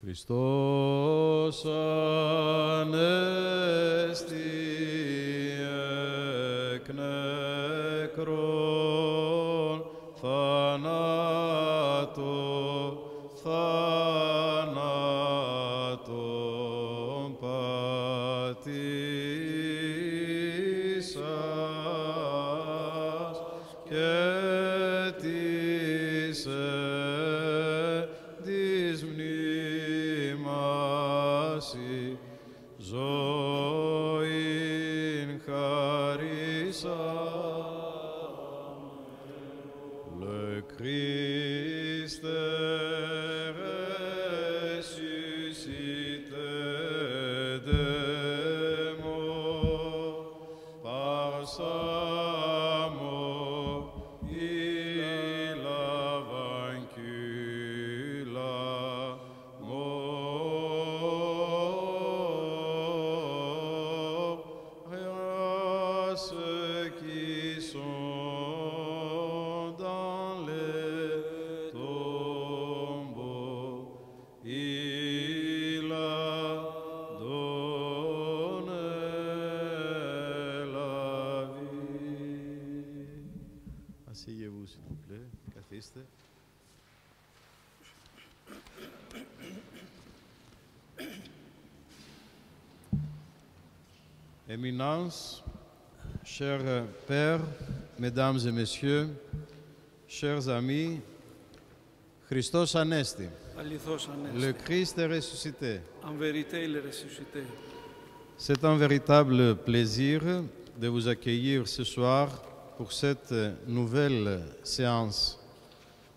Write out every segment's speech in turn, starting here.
Χριστός Éminence, chers euh, pères, mesdames et messieurs, chers amis, Christos Anesti. Le Christ est ressuscité. C'est un véritable plaisir de vous accueillir ce soir pour cette euh, nouvelle euh, séance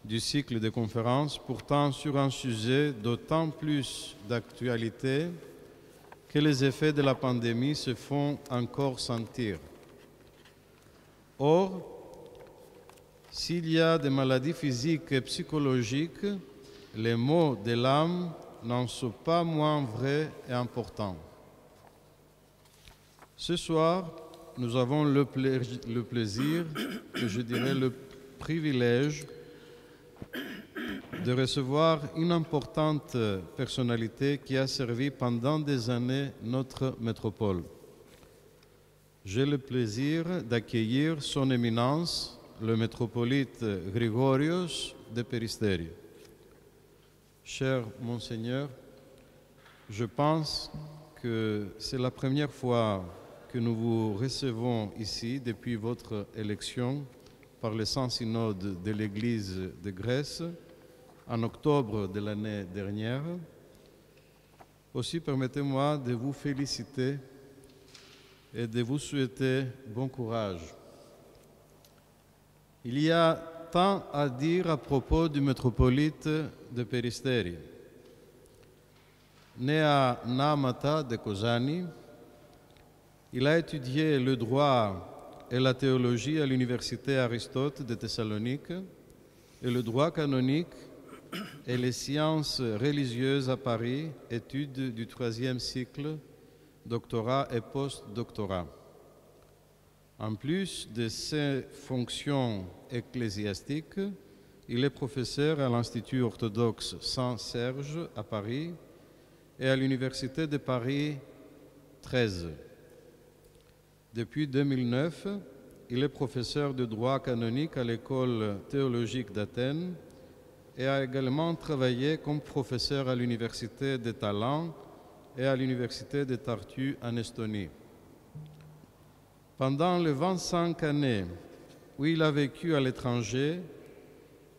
du cycle de conférences, pourtant sur un sujet d'autant plus d'actualité que les effets de la pandémie se font encore sentir. Or, s'il y a des maladies physiques et psychologiques, les maux de l'âme n'en sont pas moins vrais et importants. Ce soir, nous avons le, pla- le plaisir, et je dirais le privilège, de recevoir une importante personnalité qui a servi pendant des années notre métropole. J'ai le plaisir d'accueillir son éminence, le métropolite Grigorios de Péristeri. Cher Monseigneur, je pense que c'est la première fois que nous vous recevons ici depuis votre élection par le Saint-Synode de l'Église de Grèce en octobre de l'année dernière. Aussi, permettez-moi de vous féliciter et de vous souhaiter bon courage. Il y a tant à dire à propos du métropolite de Péristeri. Né à Namata de Kozani, il a étudié le droit et la théologie à l'université Aristote de Thessalonique et le droit canonique et les sciences religieuses à Paris, études du troisième cycle, doctorat et post-doctorat. En plus de ses fonctions ecclésiastiques, il est professeur à l'Institut orthodoxe Saint-Serge à Paris et à l'Université de Paris 13. Depuis 2009, il est professeur de droit canonique à l'École théologique d'Athènes et a également travaillé comme professeur à l'Université de Talent et à l'Université de Tartu en Estonie. Pendant les 25 années où il a vécu à l'étranger,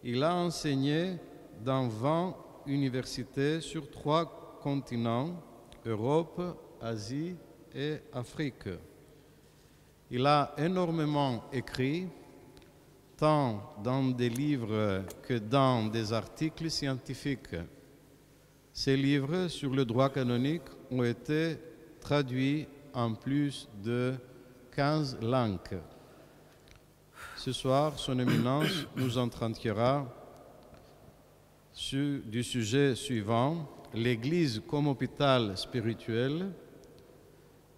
il a enseigné dans 20 universités sur trois continents, Europe, Asie et Afrique. Il a énormément écrit, tant dans des livres que dans des articles scientifiques. Ces livres sur le droit canonique ont été traduits en plus de 15 langues. Ce soir, Son Éminence nous entretiendra du sujet suivant, l'Église comme hôpital spirituel,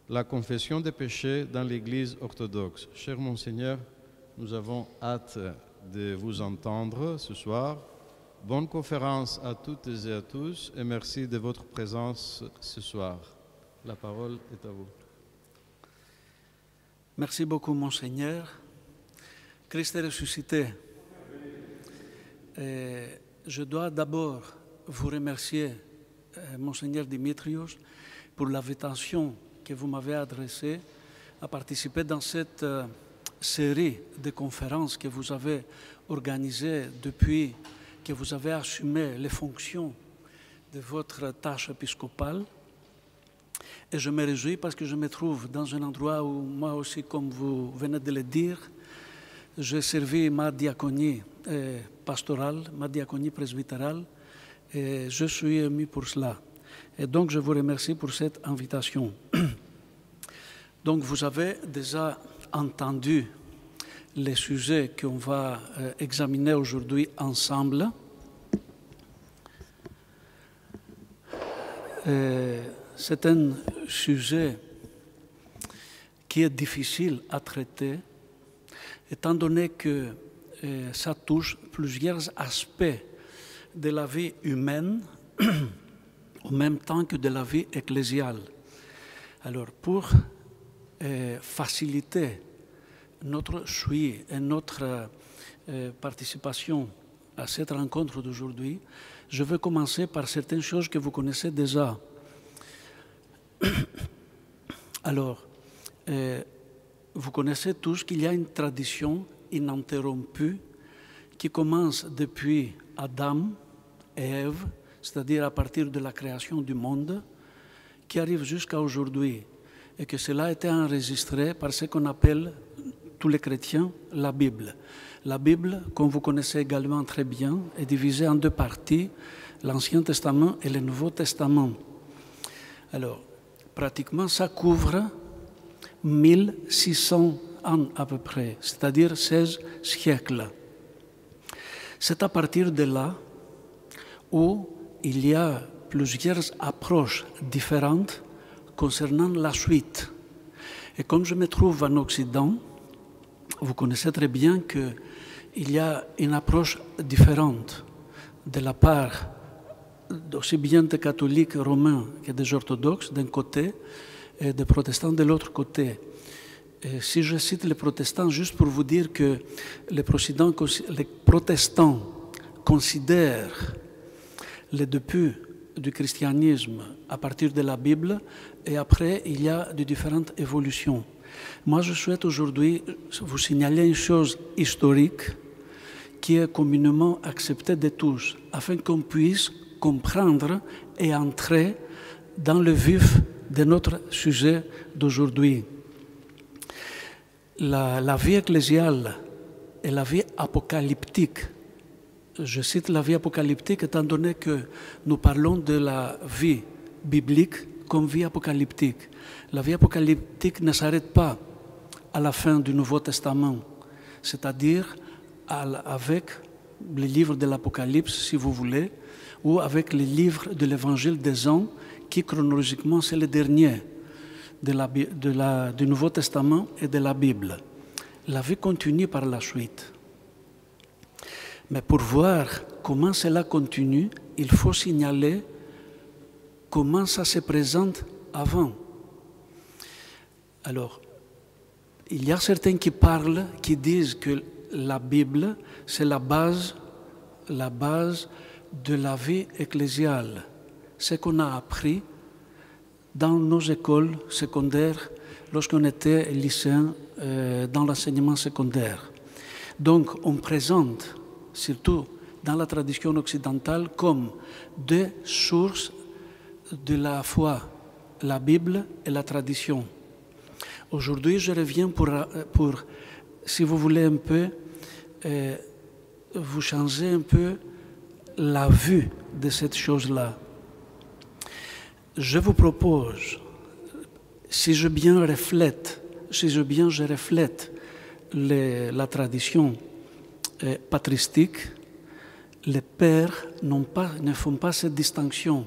la confession des péchés dans l'Église orthodoxe. Cher Monseigneur, nous avons hâte de vous entendre ce soir, Bonne conférence à toutes et à tous et merci de votre présence ce soir. La parole est à vous. Merci beaucoup, Monseigneur. Christ est ressuscité. Je dois d'abord vous remercier, euh, Monseigneur Dimitrios, pour l'invitation que vous m'avez adressée à participer dans cette euh, série de conférences que vous avez organisées depuis que vous avez assumé les fonctions de votre tâche épiscopale. Et je me réjouis parce que je me trouve dans un endroit où moi aussi, comme vous venez de le dire, j'ai servi ma diaconie euh, pastorale, ma diaconie presbytérale, et je suis ému pour cela. Et donc, je vous remercie pour cette invitation. donc, vous avez déjà entendu les sujets qu'on va euh, examiner aujourd'hui ensemble. Euh, c'est un sujet qui est difficile à traiter, étant donné que euh, ça touche plusieurs aspects de la vie humaine en même temps que de la vie ecclésiale. Alors, pour euh, faciliter notre suivi et notre euh, participation à cette rencontre d'aujourd'hui, je veux commencer par certaines choses que vous connaissez déjà. Alors, euh, vous connaissez tous qu'il y a une tradition ininterrompue qui commence depuis Adam et Ève, c'est-à-dire à partir de la création du monde, qui arrive jusqu'à aujourd'hui, et que cela a été enregistré par ce qu'on appelle, tous les chrétiens, la Bible. La Bible, comme vous connaissez également très bien, est divisée en deux parties, l'Ancien Testament et le Nouveau Testament. Alors, pratiquement, ça couvre 1600 ans à peu près, c'est-à-dire 16 siècles. C'est à partir de là où il y a plusieurs approches différentes concernant la suite. Et comme je me trouve en Occident, vous connaissez très bien qu'il y a une approche différente de la part aussi bien des catholiques romains que des orthodoxes d'un côté et des protestants de l'autre côté. Si je cite les protestants, juste pour vous dire que les protestants, considèrent les débuts du christianisme à partir de la Bible et après il y a de différentes évolutions. Moi je souhaite aujourd'hui vous signaler une chose historique qui est communément acceptée de tous afin qu'on puisse comprendre et entrer dans le vif de notre sujet d'aujourd'hui. La, vie ecclésiale et la vie apocalyptique, je cite la vie apocalyptique étant donné que nous parlons de la vie biblique comme vie apocalyptique. La vie apocalyptique ne s'arrête pas à la fin du Nouveau Testament, c'est-à-dire avec les livres de l'Apocalypse, si vous voulez, ou avec les livres de l'Évangile des Jean, qui chronologiquement c'est le dernier de la, de la, du Nouveau Testament et de la Bible. La vie continue par la suite. Mais pour voir comment cela continue, il faut signaler comment ça se présente avant. Alors, il y a certains qui parlent, qui disent que la Bible, c'est la base, la base de la vie ecclésiale, ce qu'on a appris dans nos écoles secondaires lorsqu'on était lycéen euh, dans l'enseignement secondaire. Donc on présente, surtout dans la tradition occidentale, comme deux sources de la foi, la Bible et la tradition. Aujourd'hui, je reviens pour, pour, si vous voulez un peu, euh, vous changer un peu la vue de cette chose-là. Je vous propose, si je bien reflète, si je bien je reflète la tradition euh, patristique, les pères pas, ne font pas cette distinction,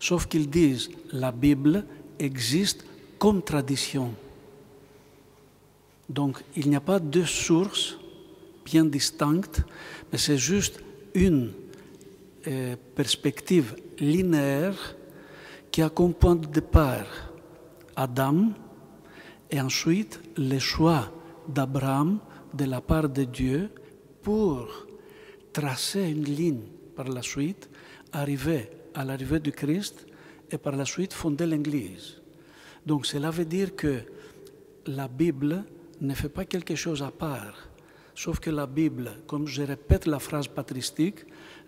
sauf qu'ils disent la Bible existe comme tradition. Donc il n'y a pas deux sources bien distinctes, mais c'est juste une euh, perspective linéaire qui a comme point de départ Adam et ensuite le choix d'Abraham de la part de Dieu pour tracer une ligne par la suite, arriver à l'arrivée du Christ et par la suite fonder l'Église. Donc cela veut dire que la Bible ne fait pas quelque chose à part, sauf que la Bible, comme je répète la phrase patristique,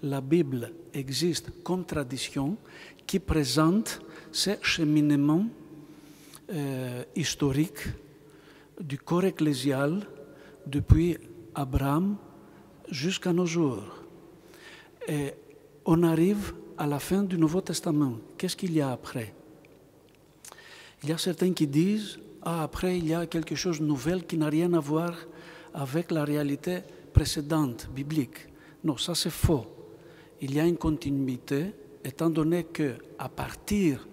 la Bible existe comme tradition qui présente ce cheminement euh, historique du corps ecclésial depuis Abraham jusqu'à nos jours. Et on arrive à la fin du Nouveau Testament. Qu'est-ce qu'il y a après? Il y a certains qui disent, ah, après, il y a quelque chose de nouvel qui n'a rien à voir avec la réalité précédente, biblique. Non, ça c'est faux. Il y a une continuité, étant donné que à partir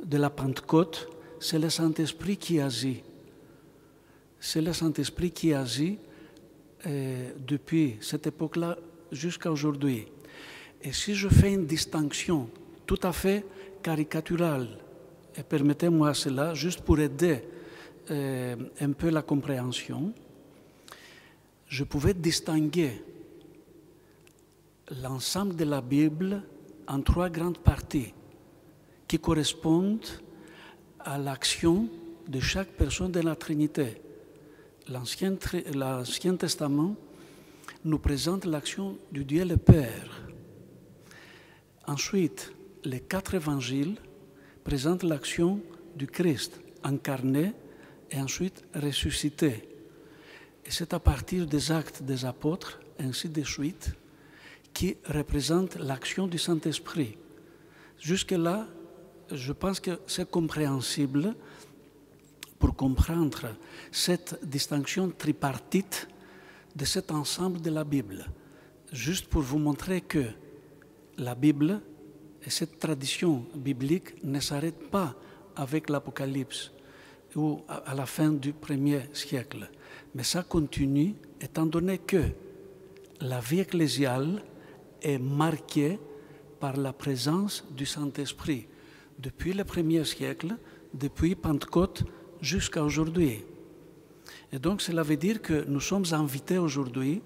de la Pentecôte, c'est le Saint-Esprit qui agit. C'est le Saint-Esprit qui agit euh, depuis cette époque-là jusqu'à aujourd'hui. Et si je fais une distinction tout à fait caricaturale, et permettez-moi cela juste pour aider euh, un peu la compréhension, je pouvais distinguer l'ensemble de la Bible en trois grandes parties qui correspondent à l'action de chaque personne de la Trinité. L'Ancien Testament nous présente l'action du Dieu le Père. Ensuite, les quatre évangiles présentent l'action du Christ incarné et ensuite ressuscité. Et c'est à partir des actes des apôtres, ainsi de suite, qui représentent l'action du Saint-Esprit. Jusque-là, je pense que c'est compréhensible pour comprendre cette distinction tripartite de cet ensemble de la Bible. Juste pour vous montrer que la Bible et cette tradition biblique ne s'arrêtent pas avec l'Apocalypse ou à la fin du premier siècle. Mais ça continue étant donné que la vie ecclésiale est marquée par la présence du Saint-Esprit depuis le premier siècle, depuis Pentecôte jusqu'à aujourd'hui. Et donc cela veut dire que nous sommes invités aujourd'hui,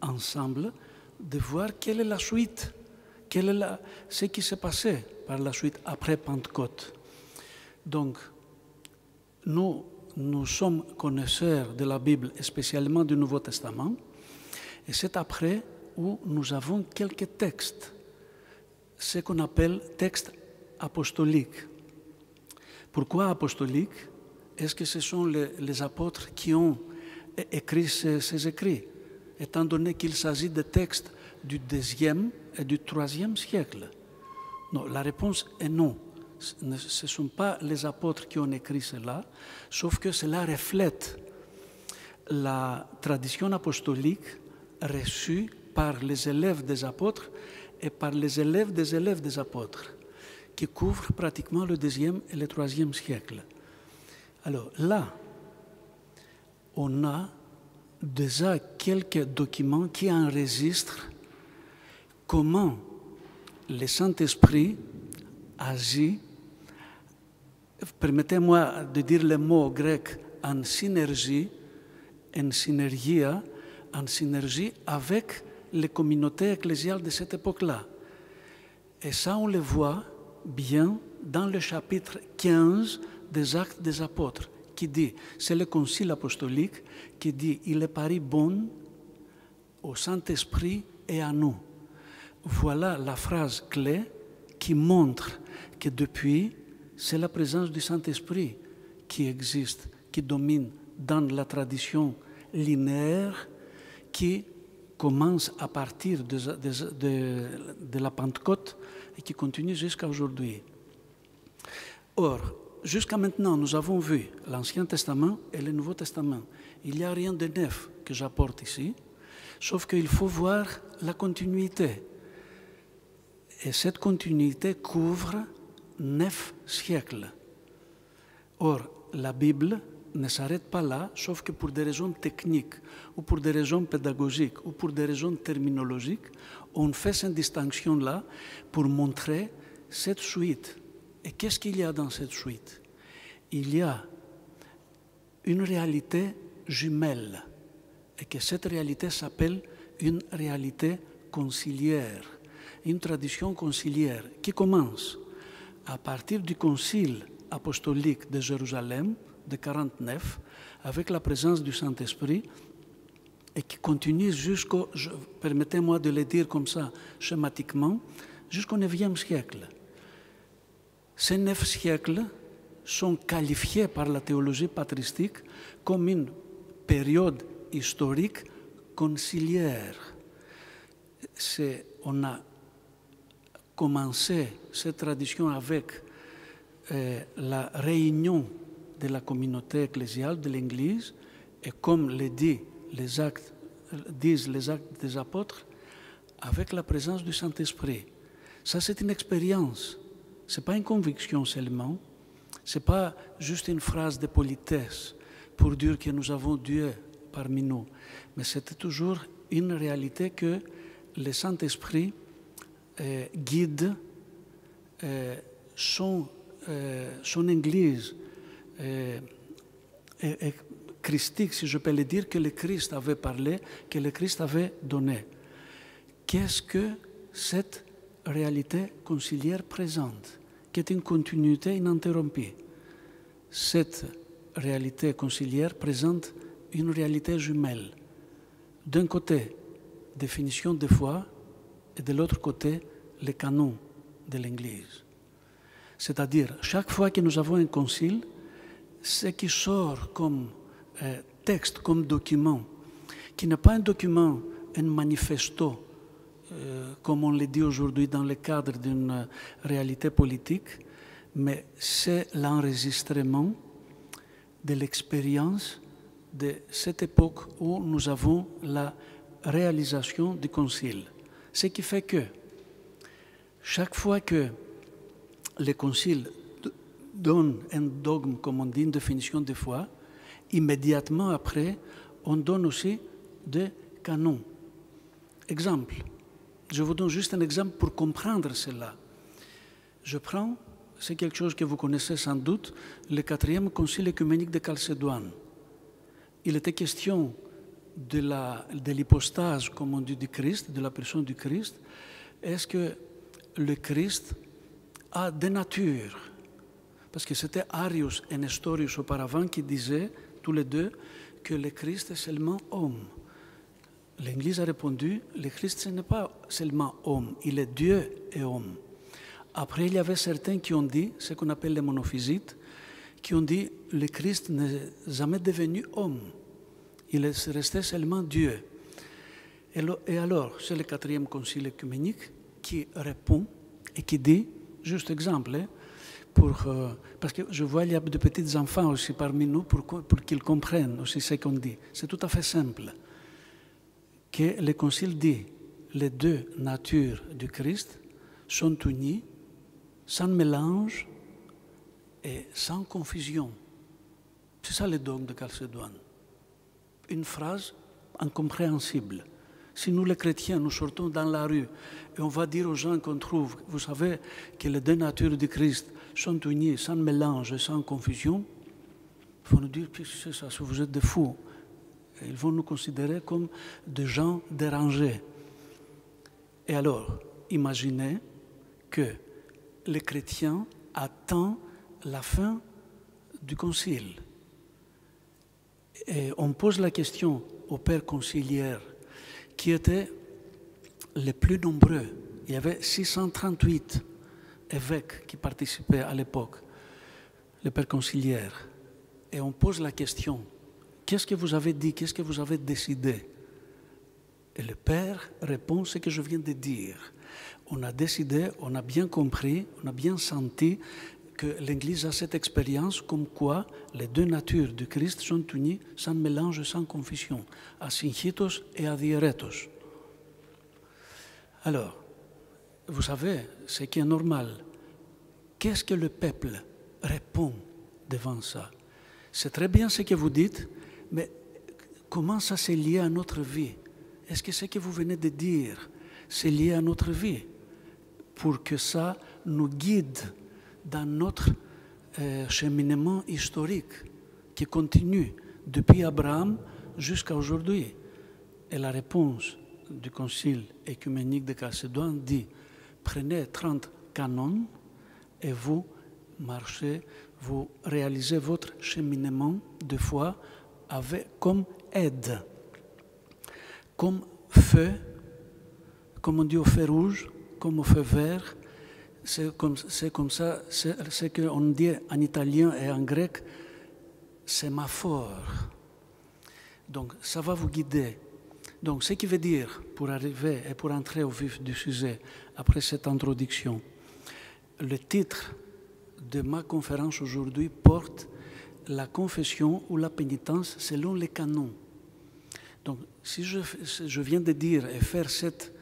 ensemble, de voir quelle est la suite, quel est ce qui s'est passé par la suite après Pentecôte. Donc, nous, nous sommes connaisseurs de la Bible, spécialement du Nouveau Testament, et c'est après où nous avons quelques textes, ce qu'on appelle textes apostolique. Pourquoi apostolique Est-ce que ce sont les, apôtres qui ont écrit ces, écrits, étant donné qu'il s'agit de textes du deuxième et du troisième siècle Non, la réponse est non. Ce ne sont pas les apôtres qui ont écrit cela, sauf que cela reflète la tradition apostolique reçue par les élèves des apôtres et par les élèves des élèves des apôtres qui couvre pratiquement le deuxième et le troisième siècle. Alors là, on a déjà quelques documents qui enregistrent comment le Saint-Esprit agit, permettez-moi de dire le mot grec en synergie, en synergie, en synergie avec les communautés ecclésiales de cette époque-là. Et ça, on le voit bien dans le chapitre 15 des Actes des Apôtres, qui dit, c'est le Concile apostolique qui dit, il est paru bon au Saint-Esprit et à nous. Voilà la phrase clé qui montre que depuis, c'est la présence du Saint-Esprit qui existe, qui domine dans la tradition linéaire qui commence à partir de, la Pentecôte et qui continue jusqu'à aujourd'hui. Or, jusqu'à maintenant, nous avons vu l'Ancien Testament et le Nouveau Testament. Il n'y a rien de neuf que j'apporte ici, sauf qu'il faut voir la continuité. Et cette continuité couvre neuf siècles. Or, la Bible ne s'arrête pas là, sauf que pour des raisons techniques, ou pour des raisons pédagogiques, ou pour des raisons terminologiques, on fait cette distinction-là pour montrer cette suite. Et qu'est-ce qu'il y a dans cette suite? Il y a une réalité jumelle et que cette réalité s'appelle une réalité conciliaire, une tradition conciliaire qui commence? À partir du concile apostolique de Jérusalem de 49 avec la présence du Saint-Esprit et qui continue jusqu'au, permettez-moi de le dire comme ça schématiquement, jusqu'au IXe siècle. Ces neuf siècles sont qualifiés par la théologie patristique comme une période historique conciliaire. On a commencé cette tradition avec euh, la réunion de la communauté ecclésiale de l'Église et comme le dit les actes, disent les actes des apôtres, avec la présence du Saint-Esprit. Ça, c'est une expérience. Ce n'est pas une conviction seulement. Ce n'est pas juste une phrase de politesse pour dire que nous avons Dieu parmi nous. Mais c'était toujours une réalité que le Saint-Esprit euh, guide euh, son, euh, son Église et, christique, si je peux le dire, que le Christ avait parlé, que le Christ avait donné. Qu'est-ce que cette réalité conciliaire présente, qui est une continuité ininterrompue? Cette réalité conciliaire présente une réalité jumelle. D'un côté, définition de foi, et de l'autre côté, les canons de l'Église. C'est-à-dire, chaque fois que nous avons un concile, ce qui sort comme euh, texte, comme document, qui n'est pas un document, un manifesto, euh, comme on le dit aujourd'hui dans le cadre d'une réalité politique, mais c'est l'enregistrement de l'expérience de cette époque où nous avons la réalisation du concile. Ce qui fait que chaque fois que le concile donne un dogme, comme on dit, une définition de foi, immédiatement après, on donne aussi des canons. Exemple, je vous donne juste un exemple pour comprendre cela. Je prends, c'est quelque chose que vous connaissez sans doute, le quatrième concile écuménique de Chalcédoine. Il était question de l'hypostase, comme on dit, du Christ, de la personne du Christ. Est-ce que le Christ a des natures? Parce que c'était Arius et Nestorius auparavant qui disaient tous les deux que le Christ est seulement homme. L'Église a répondu, le Christ ce n'est pas seulement homme, il est Dieu et homme. Après, il y avait certains qui ont dit, ce qu'on appelle les monophysites, qui ont dit, le Christ n'est jamais devenu homme, il est resté seulement Dieu. Et alors, c'est le quatrième concile œcuménique qui répond et qui dit, juste exemple, hein, euh, parce que je vois il y a de petits enfants aussi parmi nous pour, qu'ils comprennent aussi ce qu'on dit. C'est tout à fait simple. Que le Concile dit les deux natures du Christ sont unies, sans mélange et sans confusion. C'est ça le dogme de Chalcédoine. Une phrase incompréhensible. Si nous, les chrétiens, nous sortons dans la rue et on va dire aux gens qu'on trouve, vous savez, que les deux natures du Christ sont unies, sans mélange, sans confusion, il faut nous dire, c'est ça, vous êtes des fous. ils vont nous considérer comme des gens dérangés. Et alors, imaginez que les chrétiens attendent la fin du concile. Et on pose la question aux pères conciliaires qui étaient les plus nombreux. Il y avait 638 évêques qui participaient à l'époque, les pères conciliaires. Et on pose la question, qu'est-ce que vous avez dit, qu'est-ce que vous avez décidé? Et le père répond ce que je viens de dire. On a décidé, on a bien compris, on a bien senti que l'Église a cette expérience comme quoi les deux natures du Christ sont unies sans mélange, sans confusion, à synchitos et à diéretos. Alors, vous savez, ce qui est normal, qu'est-ce que le peuple répond devant ça? C'est très bien ce que vous dites, mais comment ça s'est lié à notre vie? Est-ce que ce que vous venez de dire, c'est lié à notre vie, pour que ça nous guide dans notre euh, cheminement historique qui continue depuis Abraham jusqu'à aujourd'hui. Et la réponse du Concile écuménique de Chalcédoine dit prenez 30 canons et vous marchez, vous réalisez votre cheminement de foi avec, comme aide, comme feu, comme on dit au feu rouge, comme au feu vert. C'est comme, comme, ça, c'est ce qu'on dit en italien et en grec, sémaphore. Donc ça va vous guider. Donc ce qui veut dire, pour arriver et pour entrer au vif du sujet, après cette introduction, le titre de ma conférence aujourd'hui porte la confession ou la pénitence selon les canons. Donc, si je, je viens de dire et faire cette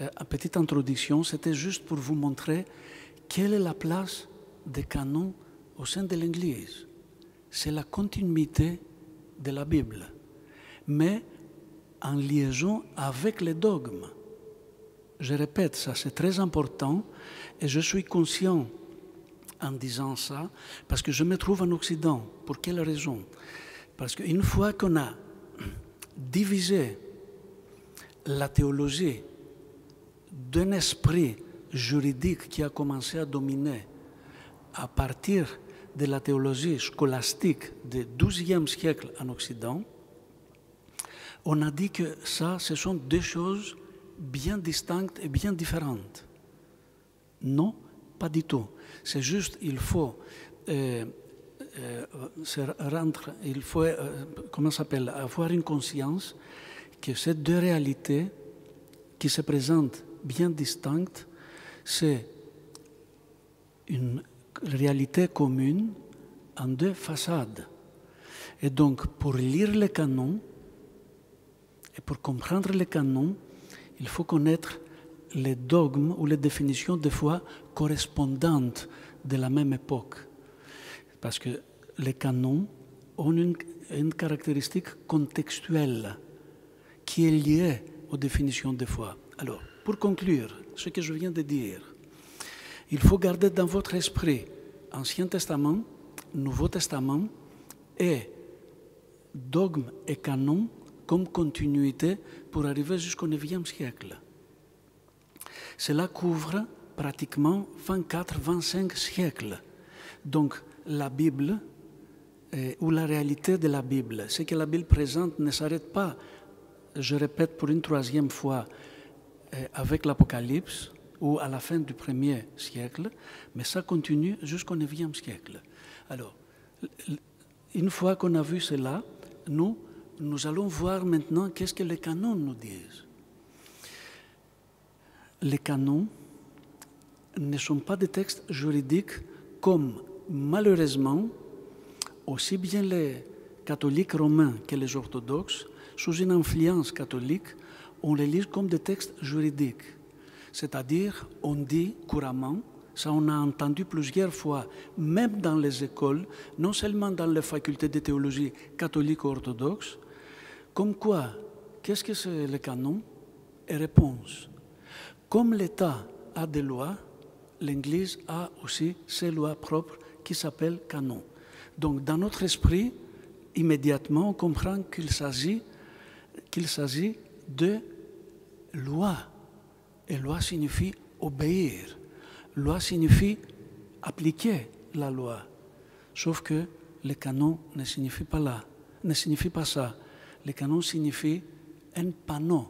euh, petite introduction, c'était juste pour vous montrer quelle est la place des canons au sein de l'Église. C'est la continuité de la Bible, mais en liaison avec les dogmes. Je répète, ça c'est très important et je suis conscient en disant ça parce que je me trouve en Occident. Pour quelle raison? Parce qu'une fois qu'on a divisé la théologie d'un esprit juridique qui a commencé à dominer à partir de la théologie scolastique du XIIe siècle en Occident, on a dit que ça, ce sont deux choses bien distinctes et bien différentes. Non, pas du tout. C'est juste, il faut euh, euh, se rendre, il faut, euh, comment s'appelle, avoir une conscience que ces deux réalités qui se présentent bien distinctes, c'est une réalité commune en deux façades. Et donc, pour lire les canons et pour comprendre les canons, il faut connaître les dogmes ou les définitions de foi correspondantes de la même époque. Parce que les canons ont une, caractéristique contextuelle qui est liée aux définitions de foi. Alors, pour conclure ce que je viens de dire, il faut garder dans votre esprit Ancien Testament, Nouveau Testament et dogmes et canons comme continuité pour arriver jusqu'au IXe siècle. Cela couvre pratiquement 24-25 siècles. Donc la Bible, euh, ou la réalité de la Bible, ce que la Bible présente ne s'arrête pas, je répète pour une troisième fois, avec l'Apocalypse ou à la fin du premier siècle, mais ça continue jusqu'au IXe siècle. Alors, une fois qu'on a vu cela, nous, nous allons voir maintenant qu'est-ce que les canons nous disent les canons ne sont pas des textes juridiques comme malheureusement aussi bien les catholiques romains que les orthodoxes, sous une influence catholique, on les lit comme des textes juridiques. C'est-à-dire, on dit couramment, ça on a entendu plusieurs fois, même dans les écoles, non seulement dans les facultés de théologie catholique ou orthodoxe, comme quoi, qu'est-ce que c'est le canon? Et réponse, comme l'État a des lois, l'Église a aussi ses lois propres qui s'appellent canons. Donc dans notre esprit, immédiatement, on comprend qu'il s'agit, qu'il s'agit de loi. Et loi signifie obéir. Loi signifie appliquer la loi. Sauf que le canon ne signifie pas là, ne signifie pas ça. Le canon signifie un panneau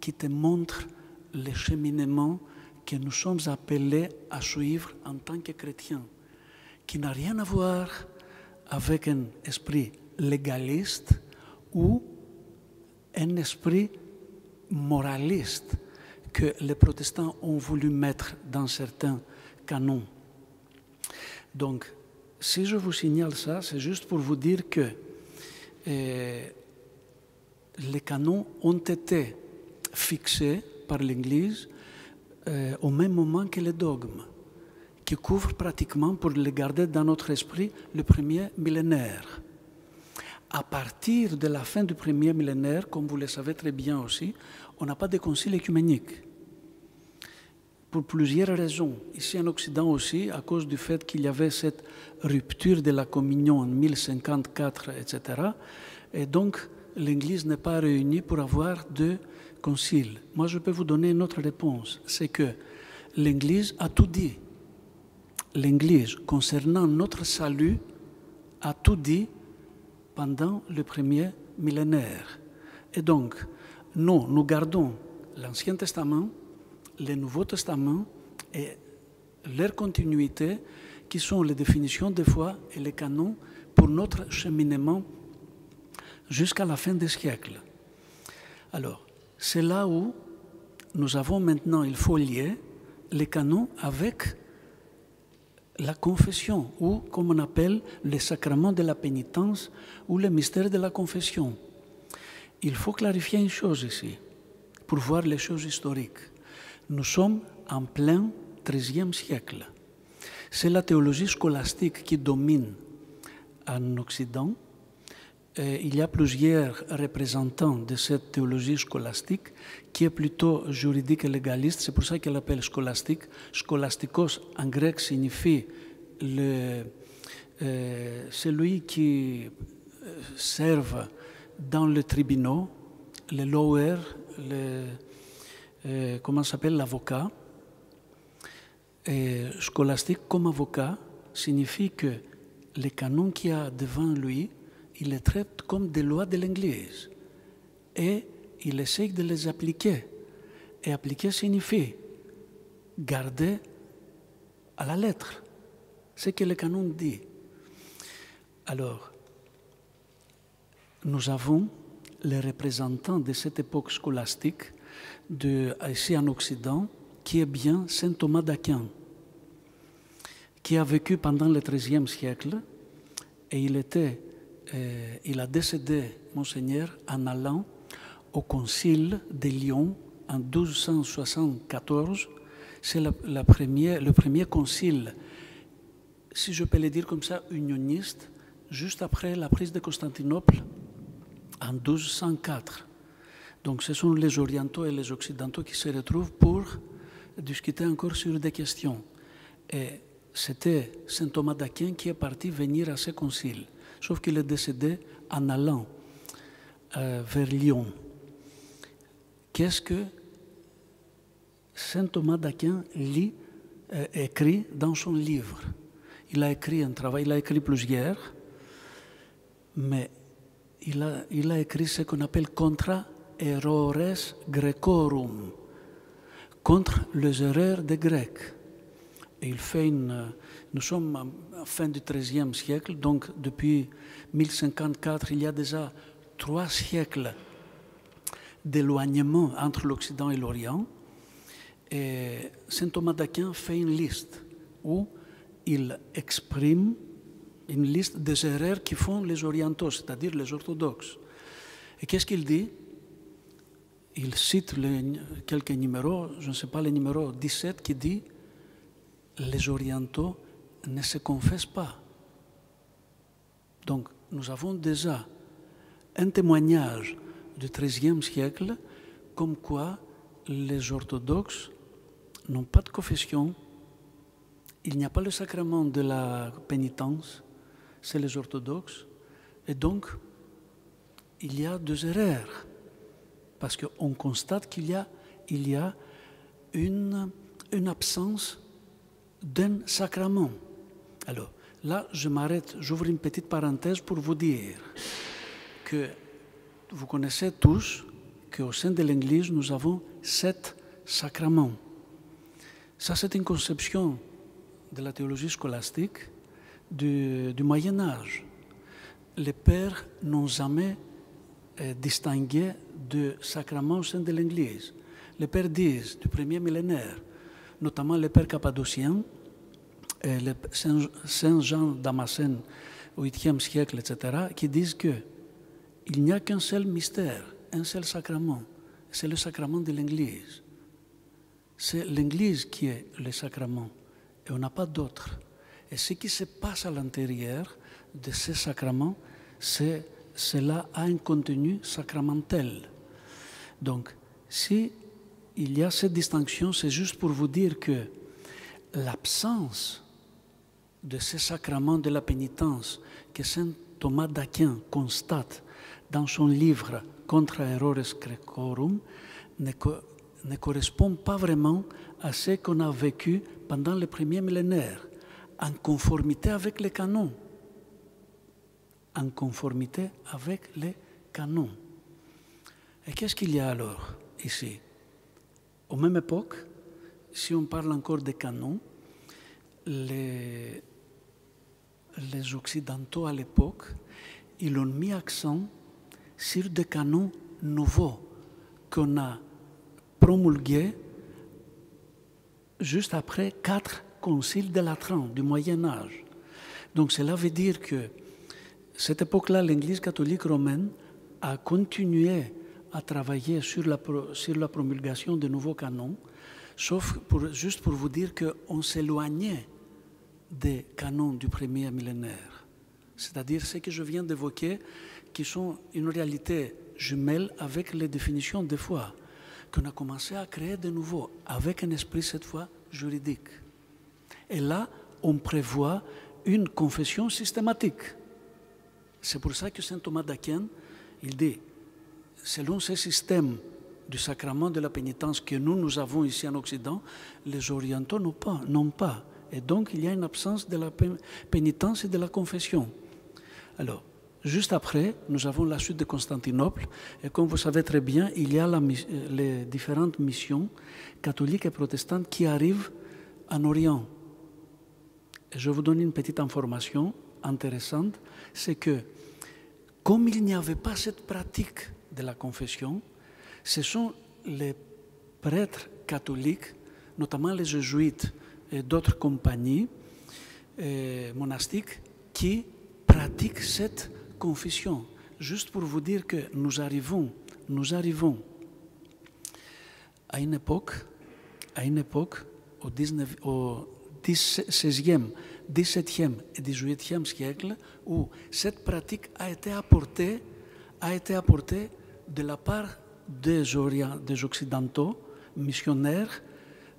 qui te montre le cheminement que nous sommes appelés à suivre en tant que chrétiens, qui n'a rien à voir avec un esprit légaliste ou un esprit moraliste que les protestants ont voulu mettre dans certains canons. Donc, si je vous signale ça, c'est juste pour vous dire que eh, les canons ont été fixés par l'Église euh, au même moment que les dogmes, qui couvrent pratiquement, pour les garder dans notre esprit, le premier millénaire. À partir de la fin du premier millénaire, comme vous le savez très bien aussi, on n'a pas de concile écuménique. pour plusieurs raisons. Ici en Occident aussi, à cause du fait qu'il y avait cette rupture de la communion en 1054, etc. Et donc, l'Église n'est pas réunie pour avoir deux conciles. Moi, je peux vous donner une autre réponse. C'est que l'Église a tout dit. L'Église, concernant notre salut, a tout dit pendant le premier millénaire. Et donc, nous, nous gardons l'Ancien Testament, le Nouveau Testament et leur continuité, qui sont les définitions de foi et les canons pour notre cheminement jusqu'à la fin des siècles. Alors, c'est là où nous avons maintenant, il faut lier les canons avec la confession, ou comme on appelle le sacrement de la pénitence ou le mystère de la confession. Il faut clarifier une chose ici, pour voir les choses historiques. Nous sommes en plein XIIIe siècle. C'est la théologie scolastique qui domine en Occident. il y a plusieurs représentants de cette théologie scolastique qui est plutôt juridique et légaliste. C'est pour ça qu'elle appelle scolastique. Scholastikos en grec signifie euh, celui qui euh, serve dans le tribunal, le lawyer, le, euh, comment s'appelle l'avocat. Et scolastique comme avocat signifie que les canons qu'il a devant lui, il les traite comme des lois de l'Église. Et il essaye de les appliquer. Et appliquer signifie garder à la lettre ce que le canon dit. Alors, nous avons les représentants de cette époque scolastique ici en Occident, qui est bien saint Thomas d'Aquin, qui a vécu pendant le XIIIe siècle et il, était, euh, il a décédé, monseigneur, en allant au concile de Lyon en 1274. C'est le premier concile, si je peux le dire comme ça, unioniste, juste après la prise de Constantinople en 1204. Donc ce sont les orientaux et les occidentaux qui se retrouvent pour discuter encore sur des questions. Et c'était saint Thomas d'Aquin qui est parti venir à ce concile, sauf qu'il est décédé en allant euh, vers Lyon. Qu'est-ce que saint Thomas d'Aquin lit, euh, écrit dans son livre? Il a écrit un travail, il a écrit plusieurs, mais il a, écrit ce qu'on appelle Contra errores grecorum, contre les erreurs des Grecs. Il fait une, nous sommes à la fin du XIIIe siècle, donc depuis 1054, il y a déjà trois siècles d'éloignement entre l'Occident et l'Orient. Et saint Thomas d'Aquin fait une liste où il exprime une liste des erreurs qui font les orientaux, c'est-à-dire les orthodoxes. Et qu'est-ce qu'il dit? Il cite quelques numéros, je ne sais pas le numéro 17, qui dit les orientaux ne se confessent pas. Donc nous avons déjà un témoignage du XIIIe siècle comme quoi les orthodoxes n'ont pas de confession, il n'y a pas le sacrement de la pénitence, c'est les orthodoxes, et donc il y a deux erreurs, parce qu'on constate qu'il y a, il y a une, une absence d'un sacrement. Alors, là, je m'arrête, j'ouvre une petite parenthèse pour vous dire que vous connaissez tous qu'au sein de l'Église, nous avons sept sacrements. Ça, c'est une conception de la théologie scolastique du, Moyen Âge. Les pères n'ont jamais euh, distingué de sacrements au sein de l'Église. Les pères disent, du premier millénaire, notamment les pères cappadociens, et les Saint Jean Damascène au 8e siècle, etc., qui disent que il n'y a qu'un seul mystère, un seul sacrement, c'est le sacrement de l'Église. C'est l'Église qui est le sacrement et on n'a pas d'autre. Et ce qui se passe à l'intérieur de ces sacrements, c'est, cela a un contenu sacramentel. Donc, si il y a cette distinction, c'est juste pour vous dire que l'absence de ces sacrements de la pénitence que saint Thomas d'Aquin constate dans son livre Contra errores Grecorum ne, ne correspond pas vraiment à ce qu'on a vécu pendant les premiers millénaires, en conformité avec les canons. En conformité avec les canons. Et qu'est-ce qu'il y a alors ici? Au même époque, si on parle encore des canons, les, les Occidentaux à l'époque, ils ont mis accent sur des canons nouveaux qu'on a promulgués juste après quatre conciles de Latran du Moyen Âge. Donc cela veut dire que cette époque-là, l'Église catholique romaine a continué à travailler sur la, sur la promulgation de nouveaux canons, sauf juste pour vous dire qu'on s'éloignait des canons du premier millénaire, c'est-à-dire ce que je viens d'évoquer, qui sont une réalité jumelle avec les définitions des fois, qu'on a commencé à créer de nouveau, avec un esprit cette fois juridique. Et là, on prévoit une confession systématique. C'est pour ça que saint Thomas d'Aquin, il dit, selon ce système du sacrement de la pénitence que nous, nous avons ici en Occident, les orientaux n'ont pas, pas. Et donc, il y a une absence de la pénitence et de la confession. Alors, juste après, nous avons la suite de Constantinople. Et comme vous savez très bien, il y a les différentes missions catholiques et protestantes qui arrivent en Orient. Je vous donne une petite information intéressante, c'est que comme il n'y avait pas cette pratique de la confession, ce sont les prêtres catholiques, notamment les jésuites et d'autres compagnies euh, monastiques, qui pratiquent cette confession. Juste pour vous dire que nous arrivons, nous arrivons à une époque, à une époque au, 19, au 16e, 17e et 18e siècle où cette pratique a été apportée, a été apportée de la part des, Orient, des Occidentaux missionnaires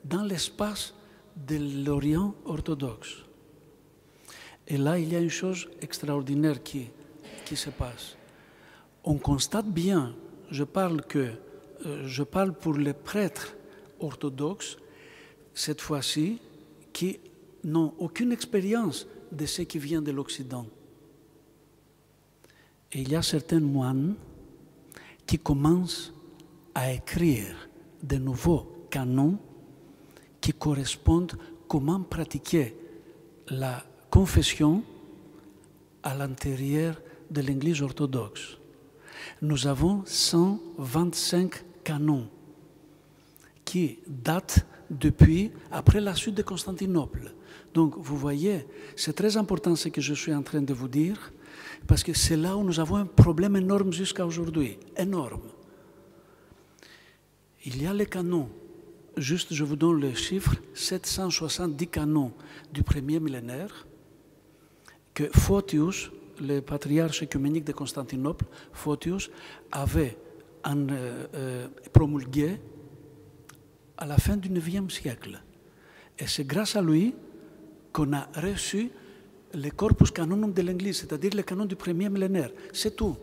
dans l'espace de l'Orient orthodoxe. Et là, il y a une chose extraordinaire qui, qui se passe. On constate bien, je parle, que, euh, je parle pour les prêtres orthodoxes, cette fois-ci, qui n'ont aucune expérience de ce qui vient de l'Occident. Il y a certains moines qui commencent à écrire de nouveaux canons qui correspondent comment pratiquer la confession à l'intérieur de l'Église orthodoxe. Nous avons 125 canons qui datent depuis après la suite de Constantinople. Donc vous voyez, c'est très important ce que je suis en train de vous dire, parce que c'est là où nous avons un problème énorme jusqu'à aujourd'hui, énorme. Il y a les canons, juste je vous donne le chiffre, 770 canons du premier millénaire, que Photius, le patriarche œcuménique de Constantinople, Photius, avait euh, euh, promulgué à la fin du IXe siècle. Et c'est grâce à lui qu'on a reçu le corpus canonum de l'Église, c'est-à-dire le canon du premier millénaire. C'est tout.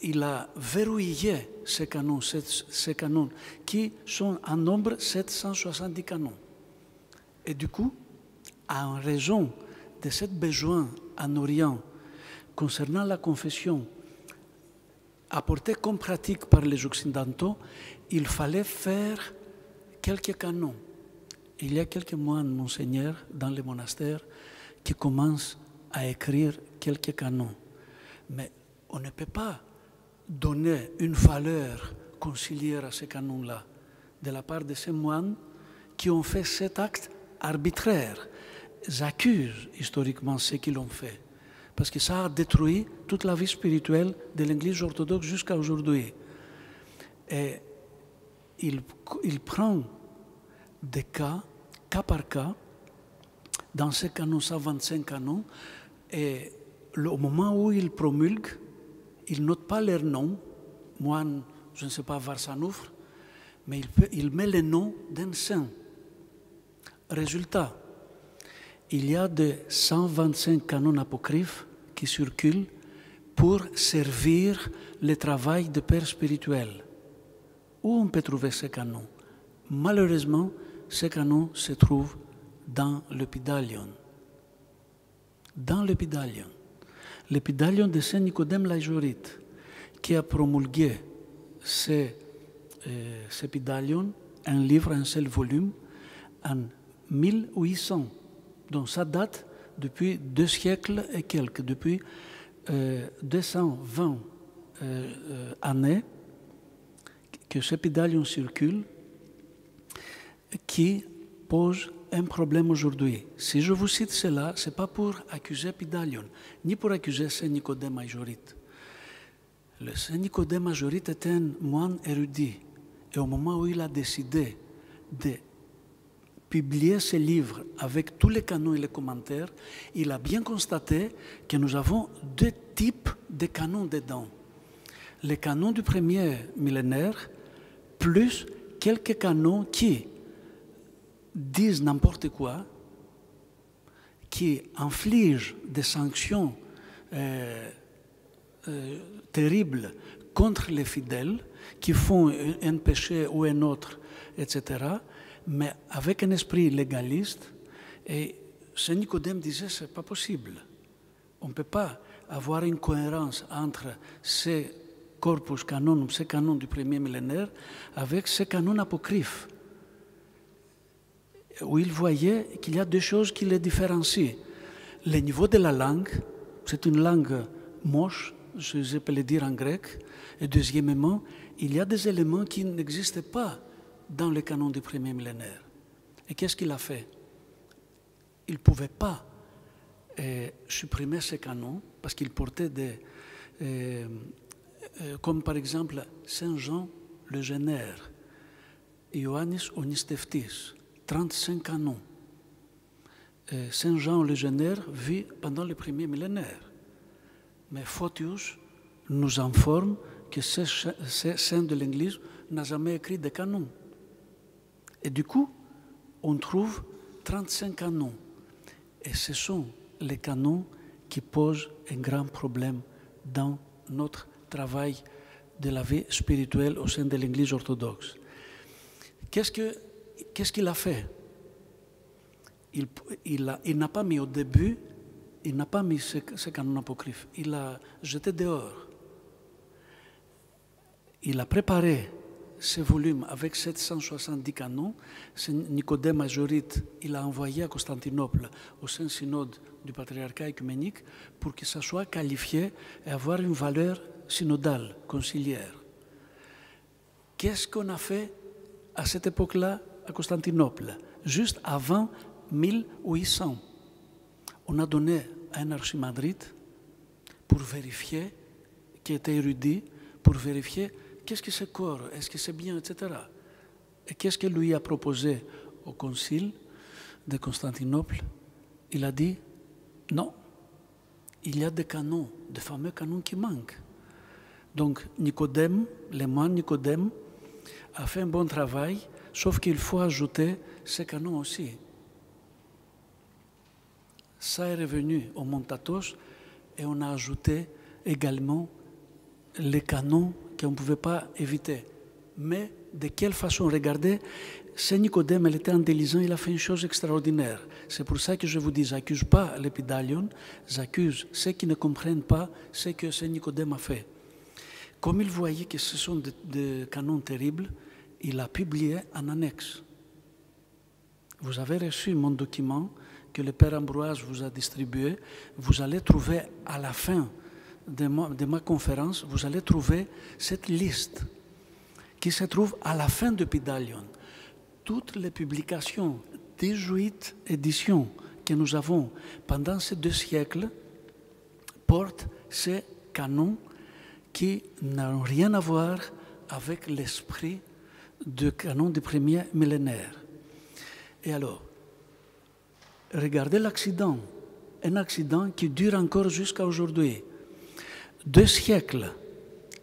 Il a verrouillé ces canons, ces, canons, qui sont en nombre 770 canons. Et du coup, en raison de ce besoin en Orient concernant la confession apportée comme pratique par les Occidentaux, il fallait faire quelques canons. Il y a quelques moines, monseigneur, dans les monastères qui commencent à écrire quelques canons. Mais on ne peut pas donner une valeur conciliaire à ces canons-là de la part de ces moines qui ont fait cet acte arbitraire. J'accuse historiquement ceux qui l'ont fait, parce que ça a détruit toute la vie spirituelle de l'Église orthodoxe jusqu'à aujourd'hui. Et il, il prend des cas, cas par cas, dans ces canons, 125 canons, et au moment où il promulgue, il note pas leur nom, moine, je ne sais pas, Varsanoufre, mais il, peut- il met le nom d'un saint. Résultat, il y a de 125 canons apocryphes qui circulent pour servir le travail de père spirituel. Où on peut trouver ces canons Malheureusement, ces canons se trouvent dans l'Épidalion. Dans l'Épidalion. L'Épidalion de Saint Nicodème l'Aïjorite, qui a promulgué ces, euh, un livre, un seul volume, en 1800. Donc ça date depuis deux siècles et quelques, depuis euh, 220 euh, euh, années que ce pédalion circule qui pose un problème aujourd'hui. Si je vous cite cela, ce n'est pas pour accuser Pidalion, ni pour accuser Saint Nicodème Majorite. Le Saint Nicodème Majorite est un moine érudit. Et au moment où il a décidé de publier ce livre avec tous les canons et les commentaires, il a bien constaté que nous avons deux types de canons dedans. Les canons du premier millénaire, plus quelques canons qui disent n'importe quoi, qui infligent des sanctions euh, euh, terribles contre les fidèles, qui font un, un péché ou un autre, etc., mais avec un esprit légaliste. Et Saint Nicodème disait c'est pas possible. On ne peut pas avoir une cohérence entre ces corpus canonum, ces canons du premier millénaire, avec ces canons apocryphes, où il voyait qu'il y a deux choses qui les différencient. Le niveau de la langue, c'est une langue moche, je peux le dire en grec, et deuxièmement, il y a des éléments qui n'existaient pas dans le canon du premier millénaire. Et qu'est-ce qu'il a fait? Il ne pouvait pas euh, supprimer ces canons parce qu'il portait des... Euh, comme par exemple Saint Jean le Génère, Ioannis Onisteftis, 35 canons. Saint Jean le Génère vit pendant le premier millénaire. Mais Photius nous informe que ce, saint de l'Église n'a jamais écrit de canons. Et du coup, on trouve 35 canons. Et ce sont les canons qui posent un grand problème dans notre travail de la vie spirituelle au sein de l'Église orthodoxe. Qu'est-ce qu'il qu a fait? Il, n'a pas mis au début, il n'a pas mis ce, canon apocryphe, il l'a jeté dehors. Il a préparé ce volume avec 770 canons, Nicodème Majorite, il a envoyé à Constantinople au Saint-Synode du patriarcat œcuménique pour que ça soit qualifié et avoir une valeur synodale, conciliaire. Qu'est-ce qu'on a fait à cette époque-là à Constantinople? Juste avant 1800, on a donné à un archimandrite pour vérifier, qui était érudit, pour vérifier qu'est-ce que c'est corps, est-ce que c'est bien, etc. Et qu'est-ce que lui a proposé au concile de Constantinople? Il a dit, non, il y a des canons, des fameux canons qui manquent. Donc Nicodème, le moine Nicodème, a fait un bon travail, sauf qu'il faut ajouter ces canons aussi. Ça est revenu au Montatos et on a ajouté également les canons qu'on ne pouvait pas éviter. Mais de quelle façon Regardez, Saint Nicodème, il était intelligent, il a fait une chose extraordinaire. C'est pour ça que je vous dis, j'accuse pas l'épidalion, j'accuse ceux qui ne comprennent pas ce que Saint Nicodème a fait. Comme il voyait que ce sont des de canons terribles, il a publié un annexe. Vous avez reçu mon document que le Père Ambroise vous a distribué. Vous allez trouver à la fin de ma, de conférence, vous allez trouver cette liste qui se trouve à la fin de Pidalion. Toutes les publications, 18 éditions que nous avons pendant ces deux siècles, portent ces canons qui n'ont rien à voir avec l'esprit du canon du premier millénaire. Et alors, regardez l'accident, un accident qui dure encore jusqu'à aujourd'hui deux siècles,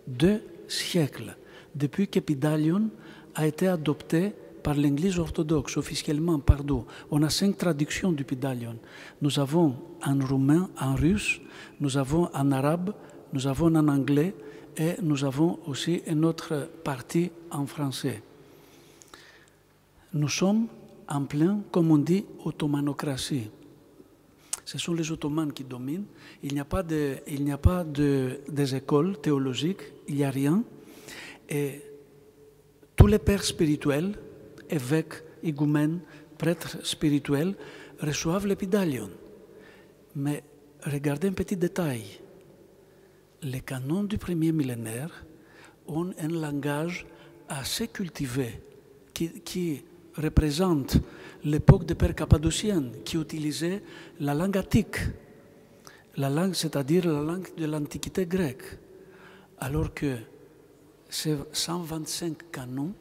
deux siècles, depuis qu'Épidalion a été adopté par l'Église orthodoxe officiellement, pardon. On a cinq traductions du Pidalion. Nous avons en roumain, en russe, nous avons en arabe, nous avons en anglais et nous avons aussi une autre partie en français. Nous sommes en plein, comme on dit, ottomanocratie. Ce sont les Ottomans qui dominent. Il n'y a pas, de, il n'y a pas de, des écoles théologiques, il n'y a rien. Et tous les pères spirituels, évêques, igumènes, prêtres spirituels, reçoivent l'épidalion. Mais regardez un petit détail. Les canons du premier millénaire ont un langage assez cultivé qui, représente l'époque des pères cappadociens qui utilisaient la langue attique, la langue, c'est-à-dire la langue de l'Antiquité grecque, alors que ces 125 canons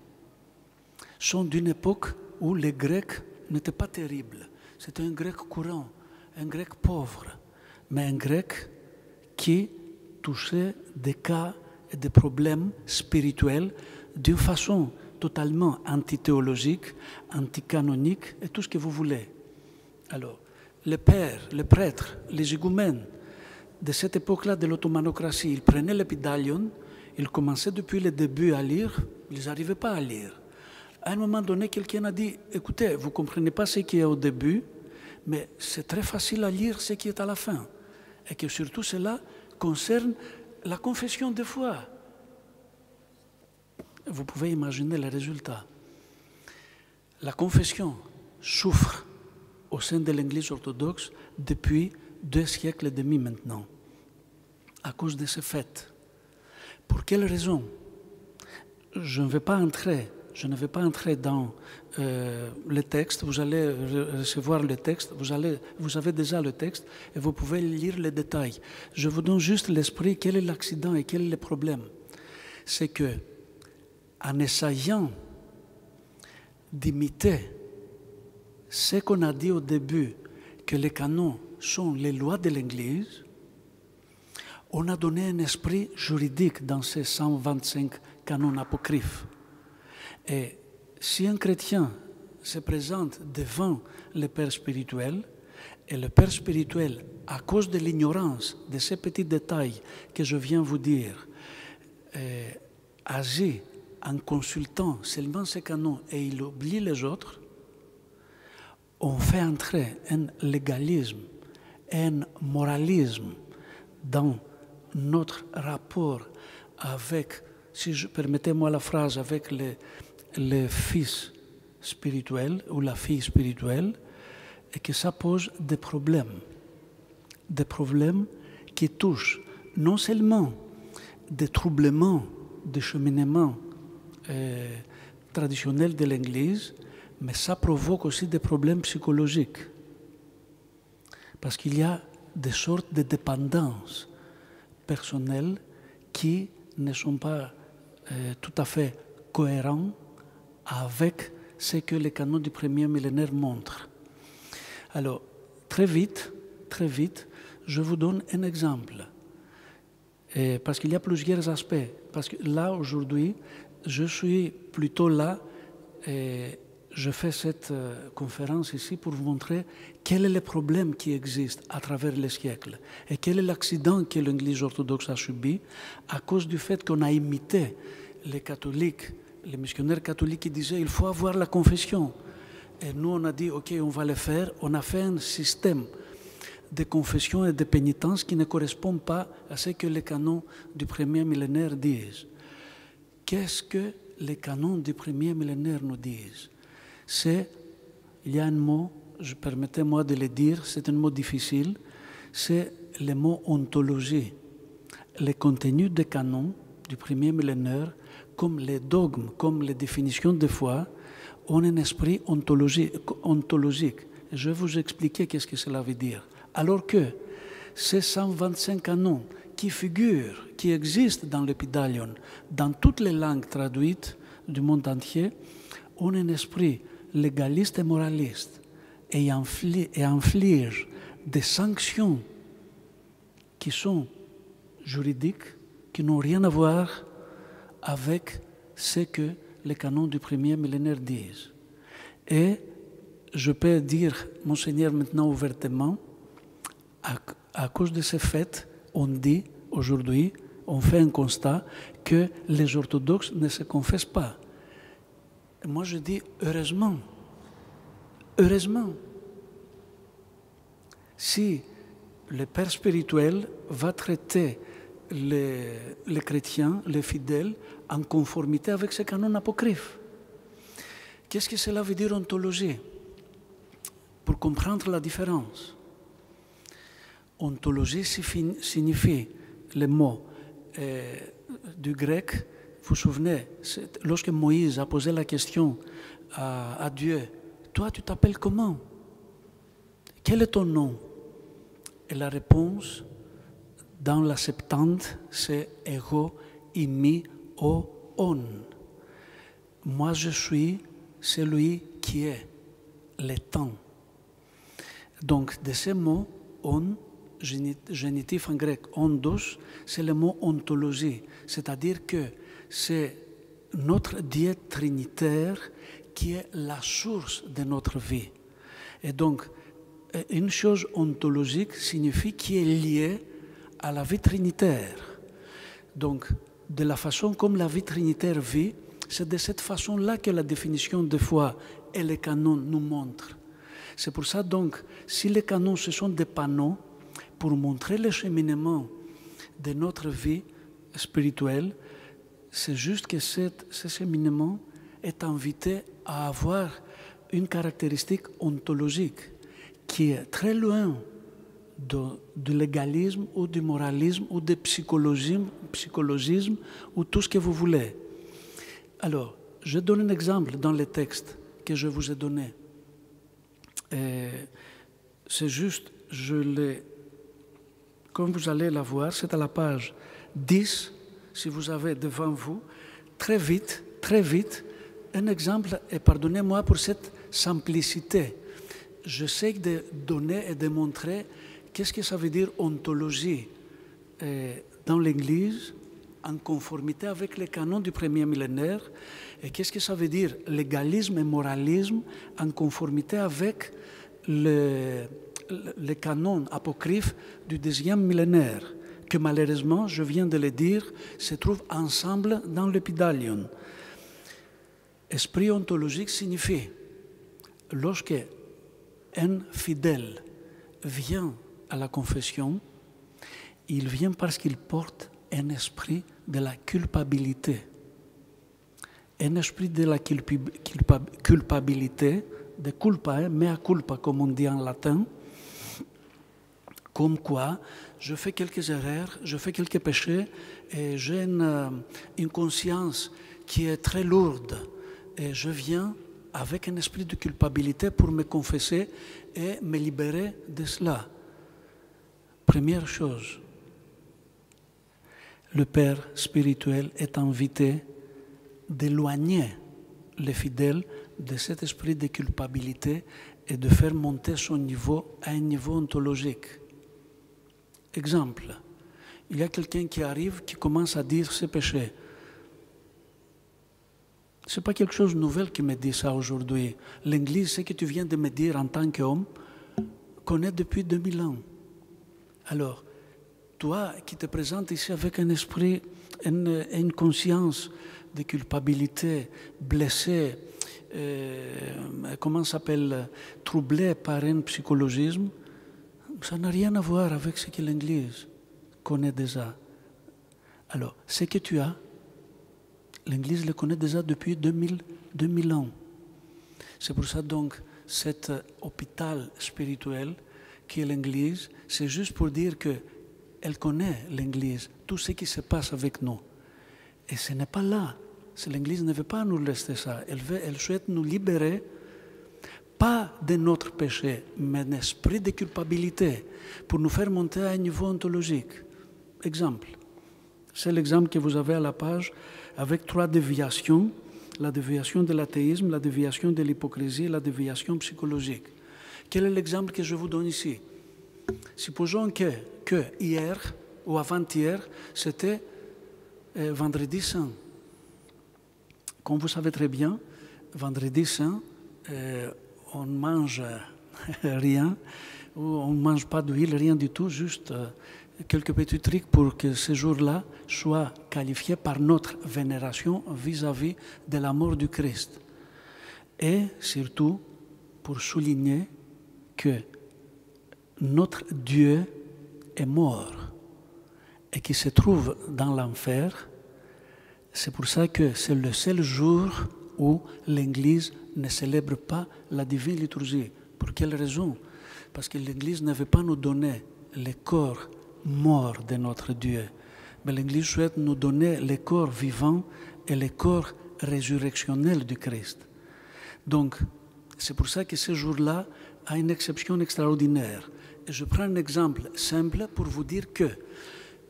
sont d'une époque où les Grecs n'étaient pas terribles. C'était un grec courant, un grec pauvre, mais un grec qui touchait des cas et des problèmes spirituels d'une façon totalement antithéologique, anticanonique et tout ce que vous voulez. Alors, les pères, les prêtres, les igumènes de cette époque-là de l'ottomanocratie, ils prenaient l'épidalion, ils commençaient depuis le début à lire, ils n'arrivaient pas à lire. À un moment donné, quelqu'un a dit, écoutez, vous ne comprenez pas ce qui est au début, mais c'est très facile à lire ce qui est à la fin. Et que surtout cela concerne la confession de foi. Vous pouvez imaginer le résultat. La confession souffre au sein de l'Église orthodoxe depuis deux siècles et demi maintenant, à cause de ce fait. Pour quelle raison? Je ne vais pas entrer, je ne vais pas entrer dans euh, le texte. Vous allez recevoir le texte, vous, allez, vous avez déjà le texte et vous pouvez lire les détails. Je vous donne juste l'esprit, quel est l'accident et quel est le problème. C'est que en essayant d'imiter ce qu'on a dit au début, que les canons sont les lois de l'Église, on a donné un esprit juridique dans ces 125 canons apocryphes. Et si un chrétien se présente devant le Père spirituel, et le Père spirituel, à cause de l'ignorance de ces petits détails que je viens vous dire, euh, agit en consultant seulement ces canons et il oublie les autres, on fait entrer un légalisme, un moralisme dans notre rapport avec, si je permettez-moi la phrase, avec le, le fils spirituel ou la fille spirituelle, et que ça pose des problèmes. Des problèmes qui touchent non seulement des troublements des cheminements euh, traditionnel de l'Église, mais ça provoque aussi des problèmes psychologiques. Parce qu'il y a des sortes de dépendances personnelles qui ne sont pas euh, tout à fait cohérents avec ce que les canons du premier millénaire montrent. Alors, très vite, très vite, je vous donne un exemple. Parce qu'il y a plusieurs aspects. Parce que là, aujourd'hui, je suis plutôt là et je fais cette euh, conférence ici pour vous montrer quel est le problème qui existe à travers les siècles et quel est l'accident que l'Église orthodoxe a subi à cause du fait qu'on a imité les catholiques, les missionnaires catholiques disaient il faut avoir la confession. Et nous, on a dit ok, on va le faire. On a fait un système de confession et de pénitence qui ne correspond pas à ce que les canons du premier millénaire disent. Qu'est-ce que les canons du premier millénaire nous disent? C'est, il y a un mot, je permettez-moi de le dire, c'est un mot difficile, c'est le mot ontologie. Les contenus des canons du premier millénaire, comme les dogmes, comme les définitions de foi, ont un esprit ontologique. Je vais vous expliquer qu'est-ce que cela veut dire. Alors que ces 125 canons qui figurent, qui existent dans l'épidalion, dans toutes les langues traduites du monde entier, ont un esprit légaliste et moraliste et infligent des sanctions qui sont juridiques, qui n'ont rien à voir avec ce que les canons du premier millénaire disent. Et je peux dire, monseigneur, maintenant ouvertement, à, cause de ces fêtes, on dit aujourd'hui, on fait un constat que les orthodoxes ne se confessent pas. moi, je dis heureusement, heureusement, si le Père spirituel va traiter les, les, chrétiens, les fidèles, en conformité avec ces canons apocryphes. Qu'est-ce que cela veut dire ontologie? Pour comprendre la différence. Ontologie signifie le mot euh, du grec, vous vous souvenez, lorsque Moïse a posé la question à, Dieu, toi tu t'appelles comment? Quel est ton nom? Et la réponse dans la Septante, c'est ego, imi, o, on. Moi, je suis celui qui est, le temps. Donc, de ces mots, on, génitif en grec, ondos, c'est le mot ontologie, c'est-à-dire que c'est notre Dieu trinitaire qui est la source de notre vie. Et donc, une chose ontologique signifie qui est liée à la vie trinitaire. Donc, de la façon comme la vie trinitaire vit, c'est de cette façon-là que la définition de foi et les canons nous montrent. C'est pour ça donc, si les canons, ce sont des panneaux pour montrer le cheminement de notre vie spirituelle, c'est juste que ce cheminement est invité à avoir une caractéristique ontologique qui est très loin du légalisme ou du moralisme ou du psychologisme, psychologisme ou tout ce que vous voulez. Alors, je donne un exemple dans le texte que je vous ai donné. C'est juste, je l'ai, comme vous allez la voir, c'est à la page 10, si vous avez devant vous, très vite, très vite, un exemple, et pardonnez-moi pour cette simplicité. Je sais de donner et de montrer Qu'est-ce que ça veut dire ontologie euh, dans l'Église en conformité avec les canons du premier millénaire? Et qu'est-ce que ça veut dire légalisme et moralisme en conformité avec les canons apocryphes du deuxième millénaire? Que malheureusement, je viens de le dire, se trouvent ensemble dans l'épidalion. Esprit ontologique signifie, lorsque un fidèle vient à la confession, il vient parce qu'il porte un esprit de la culpabilité. Un esprit de la culpabilité, de culpa, hein, mea culpa comme on dit en latin, comme quoi je fais quelques erreurs, je fais quelques péchés et j'ai une, euh, une conscience qui est très lourde et je viens avec un esprit de culpabilité pour me confesser et me libérer de cela. Première chose, le Père spirituel est invité d'éloigner les fidèles de cet esprit de culpabilité et de faire monter son niveau à un niveau ontologique. Exemple, il y a quelqu'un qui arrive qui commence à dire ses péchés. Ce n'est pas quelque chose de nouvel qui me dit ça aujourd'hui. L'Église, ce que tu viens de me dire en tant qu'homme, connaît depuis 2000 ans. Alors, toi qui te présentes ici avec un esprit, une, conscience de culpabilité, blessé, euh, comment s'appelle, troublé par un psychologisme, ça n'a rien à voir avec ce que l'Église connaît déjà. Alors, ce que tu as, l'Église le connaît déjà depuis 2000, 2000 ans. C'est pour ça donc cet hôpital spirituel qui est l'Église, c'est juste pour dire qu'elle connaît l'Église, tout ce qui se passe avec nous. Et ce n'est pas là. L'Église ne veut pas nous laisser ça. Elle, veut, elle souhaite nous libérer, pas de notre péché, mais d'un esprit de culpabilité, pour nous faire monter à un niveau ontologique. Exemple. C'est l'exemple que vous avez à la page avec trois déviations la déviation de l'athéisme, la déviation de l'hypocrisie la déviation psychologique. Quel est l'exemple que je vous donne ici? Supposons que, hier ou avant-hier, c'était euh, vendredi saint. comme vous savez très bien, vendredi saint, euh, on ne mange rien, ou on ne mange pas d'huile, rien du tout, juste euh, quelques petits trucs pour que ce jour-là soit qualifié par notre vénération vis-à-vis de la mort du Christ. Et surtout pour souligner que notre Dieu est mort et qui se trouve dans l'enfer. C'est pour ça que c'est le seul jour où l'Église ne célèbre pas la divine liturgie. Pour quelle raison? Parce que l'Église ne veut pas nous donner le corps mort de notre Dieu, mais l'Église souhaite nous donner le corps vivant et le corps résurrectionnel du Christ. Donc, c'est pour ça que ce jour-là a une exception extraordinaire. Et je prends un exemple simple pour vous dire que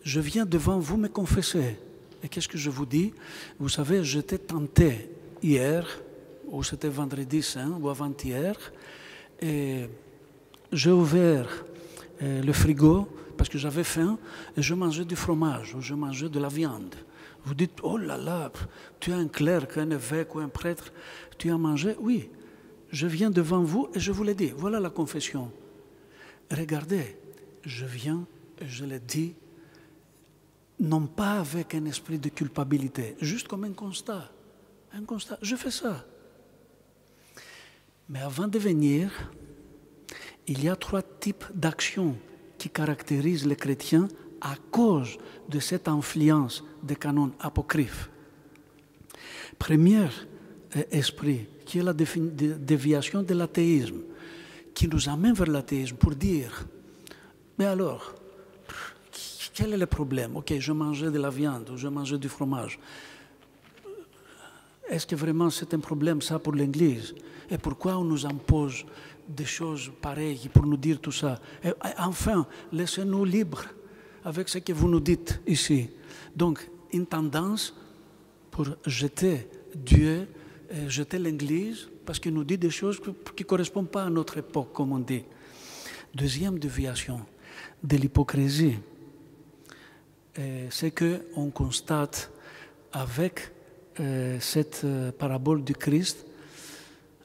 je viens devant vous me confesser. Et qu'est-ce que je vous dis? Vous savez, j'étais tenté hier, ou c'était vendredi saint, ou avant-hier, et j'ai ouvert euh, le frigo parce que j'avais faim et je mangeais du fromage ou je mangeais de la viande. Vous dites, oh là là, tu es un clerc, un évêque ou un prêtre, tu as mangé? Oui, je viens devant vous et je vous l'ai dit. Voilà la confession. Regardez, je viens et je l'ai dit non pas avec un esprit de culpabilité, juste comme un constat. Un constat, je fais ça. Mais avant de venir, il y a trois types d'actions qui caractérisent les chrétiens à cause de cette influence des canons apocryphes. Premier esprit, qui est la déviation de l'athéisme, qui nous amène vers l'athéisme pour dire, mais alors, quel est le problème? Ok, je mangeais de la viande ou je mangeais du fromage. Est-ce que vraiment c'est un problème ça pour l'Église? Et pourquoi on nous impose des choses pareilles pour nous dire tout ça? Enfin, laissez-nous libres avec ce que vous nous dites ici. Donc, une tendance pour jeter Dieu, jeter l'Église, parce qu'il nous dit des choses qui ne correspondent pas à notre époque, comme on dit. Deuxième déviation, de l'hypocrisie c'est qu'on constate avec euh, cette euh, parabole du Christ,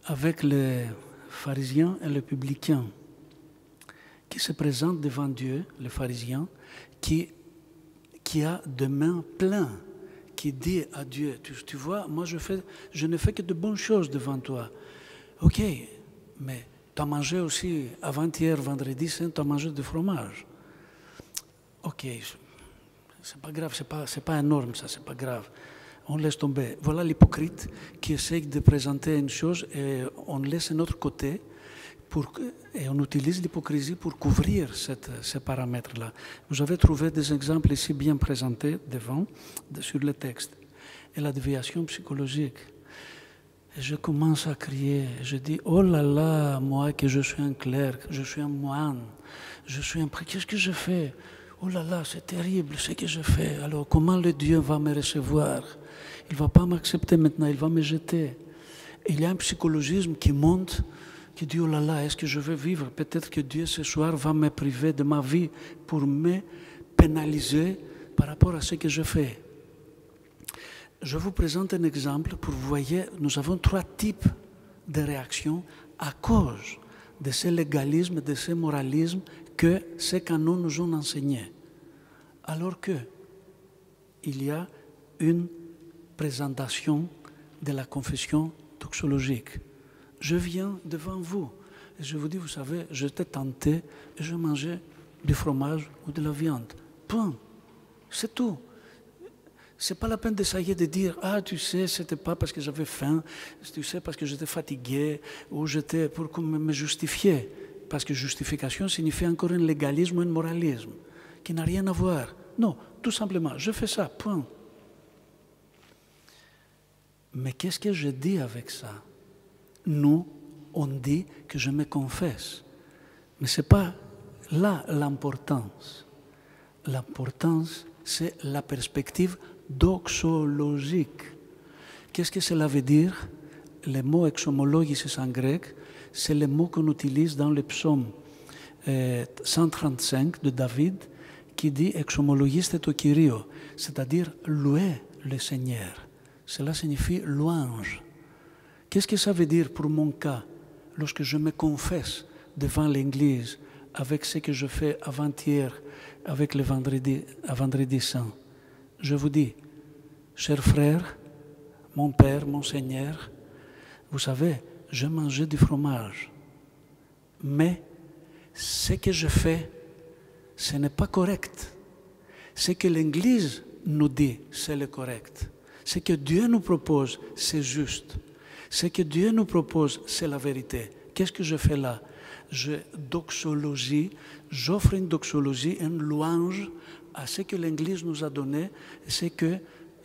avec les pharisiens et les publicains qui se présentent devant Dieu, les pharisiens, qui, qui a de mains pleines, qui dit à Dieu, tu, vois, moi je, ne fais que de bonnes choses devant toi. Ok, mais tu as mangé aussi avant-hier, vendredi saint, tu as mangé du fromage. Ok, c'est pas grave, c'est pas, pas énorme ça, c'est pas grave. On laisse tomber. Voilà l'hypocrite qui essaye de présenter une chose et on laisse un autre côté et on utilise l'hypocrisie pour couvrir ces paramètres-là. Vous avez trouvé des exemples ici bien présentés devant, sur le texte. Et la déviation psychologique. Et je commence à crier, je dis, oh là là, moi que je suis un clerc, je suis un moine, je suis un prêtre, qu'est-ce que je fais? Oh là là, c'est terrible ce que je fais. Alors comment le Dieu va me recevoir? Il va pas m'accepter maintenant, il va me jeter. il y a un psychologisme qui monte, qui dit, oh là là, est-ce que je veux vivre? Peut-être que Dieu ce soir va me priver de ma vie pour me pénaliser par rapport à ce que je fais. Je vous présente un exemple pour vous voyez, nous avons trois types de réactions à cause de ce légalisme, de ce moralisme que ces canons nous ont enseigné. Alors que il y a une présentation de la confession toxologique. Je viens devant vous et je vous dis, vous savez, j'étais tenté et je mangeais du fromage ou de la viande. Point. C'est tout. C'est pas la peine d'essayer de dire ah tu sais c'était pas parce que j'avais faim, tu sais parce que j'étais fatigué ou j'étais pour me justifier parce que justification signifie encore un légalisme ou un moralisme qui n'a rien à voir. Non, tout simplement, je fais ça, point. Mais qu'est-ce que je dis avec ça? Nous, on dit que je me confesse. Mais ce n'est pas là l'importance. L'importance, c'est la perspective doxologique. Qu'est-ce que cela veut dire? Le mot exomologisis en grec, c'est le mot qu'on utilise dans le psaume 135 euh, de David qui dit exomologiste to Kyrio, c'est-à-dire louer le Seigneur. Cela signifie louange. Qu'est-ce que ça veut dire pour mon cas lorsque je me confesse devant l'Église avec ce que je fais avant-hier, avec le vendredi, vendredi saint? Je vous dis, chers frères, mon Père, mon Seigneur, vous savez, je mangeais du fromage, mais ce que je fais, ce n'est pas correct. Ce que l'Église nous dit, c'est le correct. Ce que Dieu nous propose, c'est juste. Ce que Dieu nous propose, c'est la vérité. Qu'est-ce que je fais là? Je doxologie, j'offre une doxologie, une louange à ce que l'Église nous a donné, ce que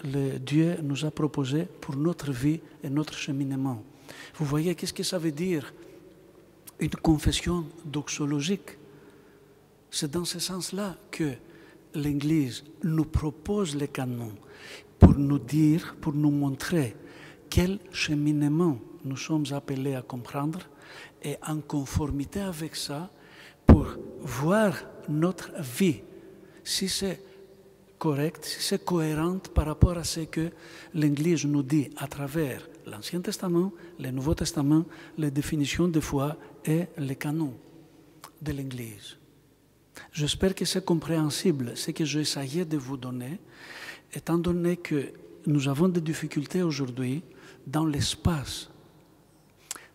Dieu nous a proposé pour notre vie et notre cheminement. Vous voyez, qu'est-ce que ça veut dire? Une confession doxologique. C'est dans ce sens-là que l'Église nous propose les canons pour nous dire, pour nous montrer quel cheminement nous sommes appelés à comprendre et en conformité avec ça pour voir notre vie, si c'est correct, si c'est cohérent par rapport à ce que l'Église nous dit à travers l'Ancien Testament, le Nouveau Testament, les définitions de foi et les canons de l'Église. J'espère que c'est compréhensible ce que j'essayais de vous donner, étant donné que nous avons des difficultés aujourd'hui dans l'espace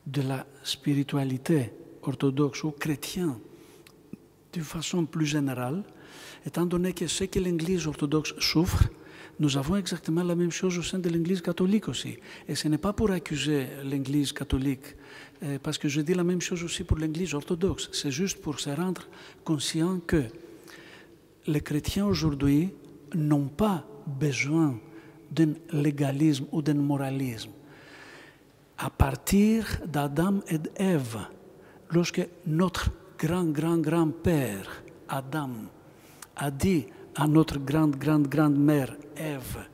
de la spiritualité orthodoxe ou chrétienne d'une façon plus générale, étant donné que ce que l'Église orthodoxe souffre, nous avons exactement la même chose au sein de l'Église catholique aussi. Et ce n'est pas pour accuser l'Église catholique, euh, parce que je dis la même chose aussi pour l'Église orthodoxe. C'est juste pour se rendre conscient que les chrétiens aujourd'hui n'ont pas besoin d'un légalisme ou d'un moralisme. À partir d'Adam et d'Ève, lorsque notre grand, grand, grand-père, Adam, a dit à notre grande, grande, grande-mère, Ève,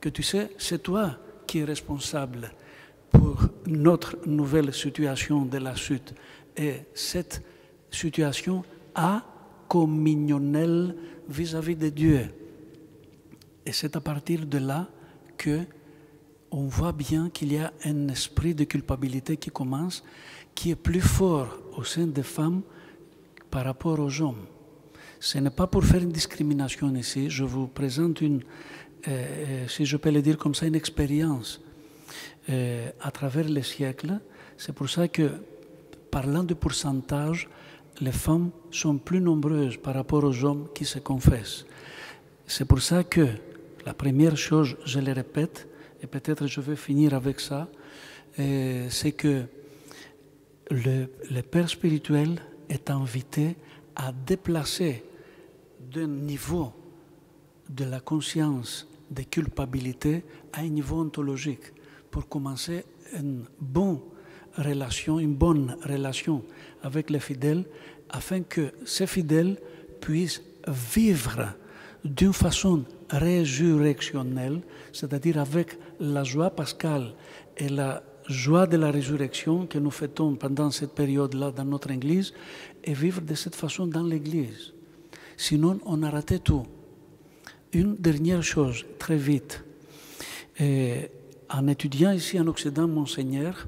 que tu sais, c'est toi qui es responsable pour notre nouvelle situation de la suite. Et cette situation communionnelle vis-à-vis de Dieu. Et c'est à partir de là que on voit bien qu'il y a un esprit de culpabilité qui commence, qui est plus fort au sein des femmes par rapport aux hommes. Ce n'est pas pour faire une discrimination ici, je vous présente une, euh, euh, si je peux le dire comme ça, une expérience euh, à travers les siècles. C'est pour ça que, parlant de pourcentage, les femmes sont plus nombreuses par rapport aux hommes qui se confessent. C'est pour ça que la première chose, je le répète, et peut-être je vais finir avec ça, c'est que le, le, Père spirituel est invité à déplacer d'un niveau de la conscience de culpabilité à un niveau ontologique pour commencer une bonne relation, une bonne relation avec les fidèles afin que ces fidèles puissent vivre d'une façon résurrectionnelle, c'est-à-dire avec la joie pascale et la joie de la résurrection que nous fêtons pendant cette période-là dans notre Église, et vivre de cette façon dans l'Église. Sinon, on a raté tout. Une dernière chose, très vite. en étudiant ici en Occident, Monseigneur,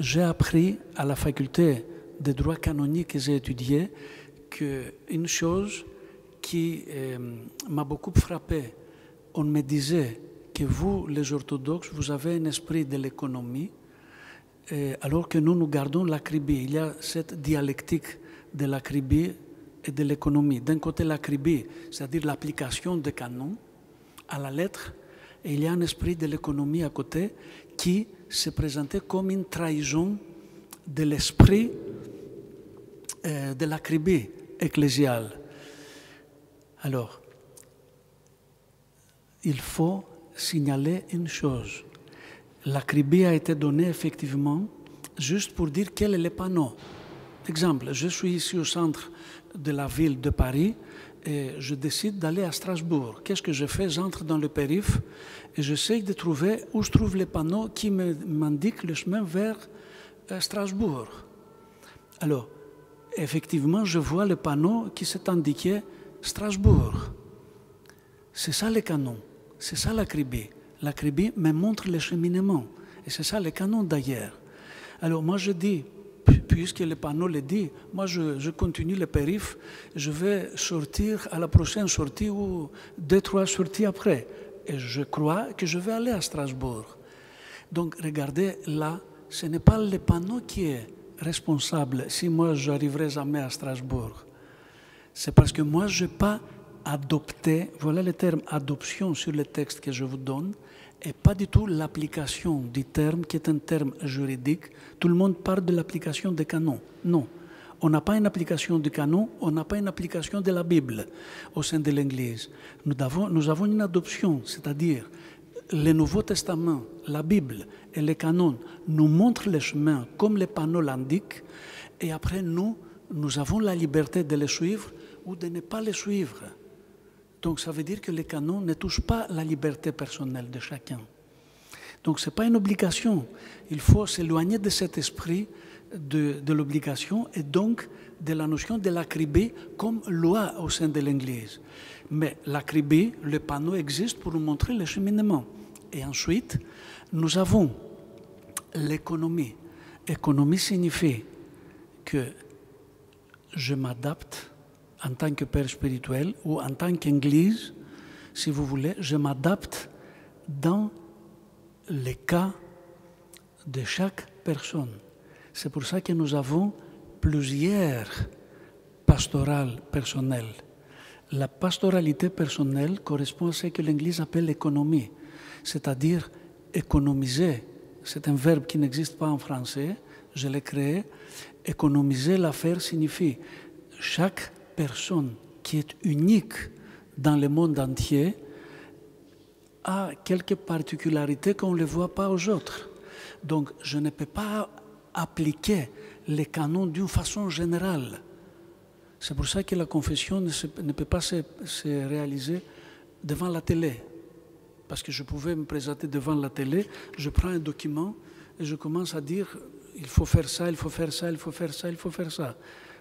j'ai appris à la faculté de droit canonique que j'ai étudié qu'une chose qui euh, m'a beaucoup frappé, on me disait que vous, les orthodoxes, vous avez un esprit de l'économie, euh, alors que nous, nous gardons l'acribie. Il y a cette dialectique de l'acribie et de l'économie. D'un côté, l'acribie, c'est-à-dire l'application des canons à la lettre, et il y a un esprit de l'économie à côté qui se présentait comme une trahison de l'esprit euh, de l'acribie ecclésiale. Alors, il faut signaler une chose. L'acribie a été donnée effectivement juste pour dire quel est le panneau. Exemple, je suis ici au centre de la ville de Paris et je décide d'aller à Strasbourg. Qu'est-ce que je fais? J'entre dans le périph et j'essaie de trouver où je trouve les panneaux qui m'indiquent le chemin vers euh, Strasbourg. Alors, effectivement, je vois le panneau qui s'est indiqué Strasbourg. C'est ça le canon, c'est ça l'acribie. L'acribie me montre le cheminement. Et c'est ça le canon d'ailleurs. Alors moi je dis, puisque le panneau le dit, moi je, continue le périph, je vais sortir à la prochaine sortie ou deux, trois sorties après. Et je crois que je vais aller à Strasbourg. Donc regardez là, ce n'est pas le panneau qui est responsable si moi j'arriverai jamais à Strasbourg. C'est parce que moi je n'ai pas adopté, voilà le terme adoption sur le texte que je vous donne, et pas du tout l'application du terme qui est un terme juridique. Tout le monde parle de l'application des canons. Non. On n'a pas une application du canon, on n'a pas une application de la Bible au sein de l'Église. Nous avons, nous avons une adoption, c'est-à-dire le Nouveau Testament, la Bible et les canons nous montrent le chemin comme les panneaux l'indiquent, et après nous, nous avons la liberté de les suivre ou de ne pas les suivre. Donc ça veut dire que les canons ne touchent pas la liberté personnelle de chacun. Donc ce n'est pas une obligation. Il faut s'éloigner de cet esprit de, de l'obligation et donc de la notion de l'acribie comme loi au sein de l'Église. Mais l'acribie, le panneau existe pour nous montrer le cheminement. Et ensuite, nous avons l'économie. Économie signifie que je m'adapte en tant que père spirituel ou en tant qu'Église, si vous voulez, je m'adapte dans les cas de chaque personne. C'est pour ça que nous avons plusieurs pastorales personnelles. La pastoralité personnelle correspond à ce que l'Église appelle l'économie, c'est-à-dire économiser. C'est un verbe qui n'existe pas en français, je l'ai créé. Économiser l'affaire signifie chaque personne qui est unique dans le monde entier a quelques particularités qu'on ne voit pas aux autres. Donc je ne peux pas appliquer les canons d'une façon générale. C'est pour ça que la confession ne, peut pas se, se, réaliser devant la télé. Parce que je pouvais me présenter devant la télé, je prends un document et je commence à dire il faut faire ça, il faut faire ça, il faut faire ça, il faut faire ça.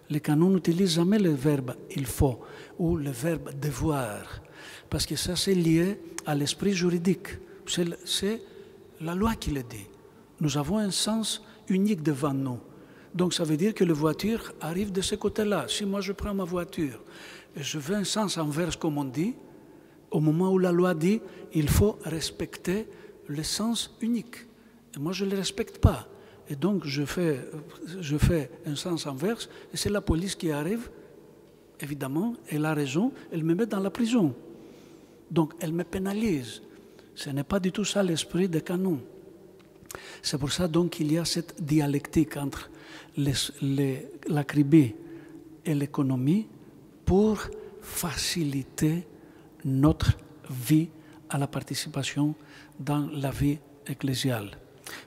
Les canons n'utilisent jamais le verbe il faut ou le verbe devoir, parce que ça c'est lié à l'esprit juridique. C'est la loi qui le dit. Nous avons un sens unique devant nous. Donc ça veut dire que la voiture arrive de ce côté-là. Si moi je prends ma voiture et je veux un sens inverse comme on dit, au moment où la loi dit il faut respecter le sens unique. Moi je ne le respecte pas. Et donc, je fais, je fais un sens inverse, et c'est la police qui arrive, évidemment, elle a raison, elle me met dans la prison. Donc, elle me pénalise. Ce n'est pas du tout ça l'esprit des canons. C'est pour ça donc qu'il y a cette dialectique entre l'acribie et l'économie pour faciliter notre vie à la participation dans la vie ecclésiale.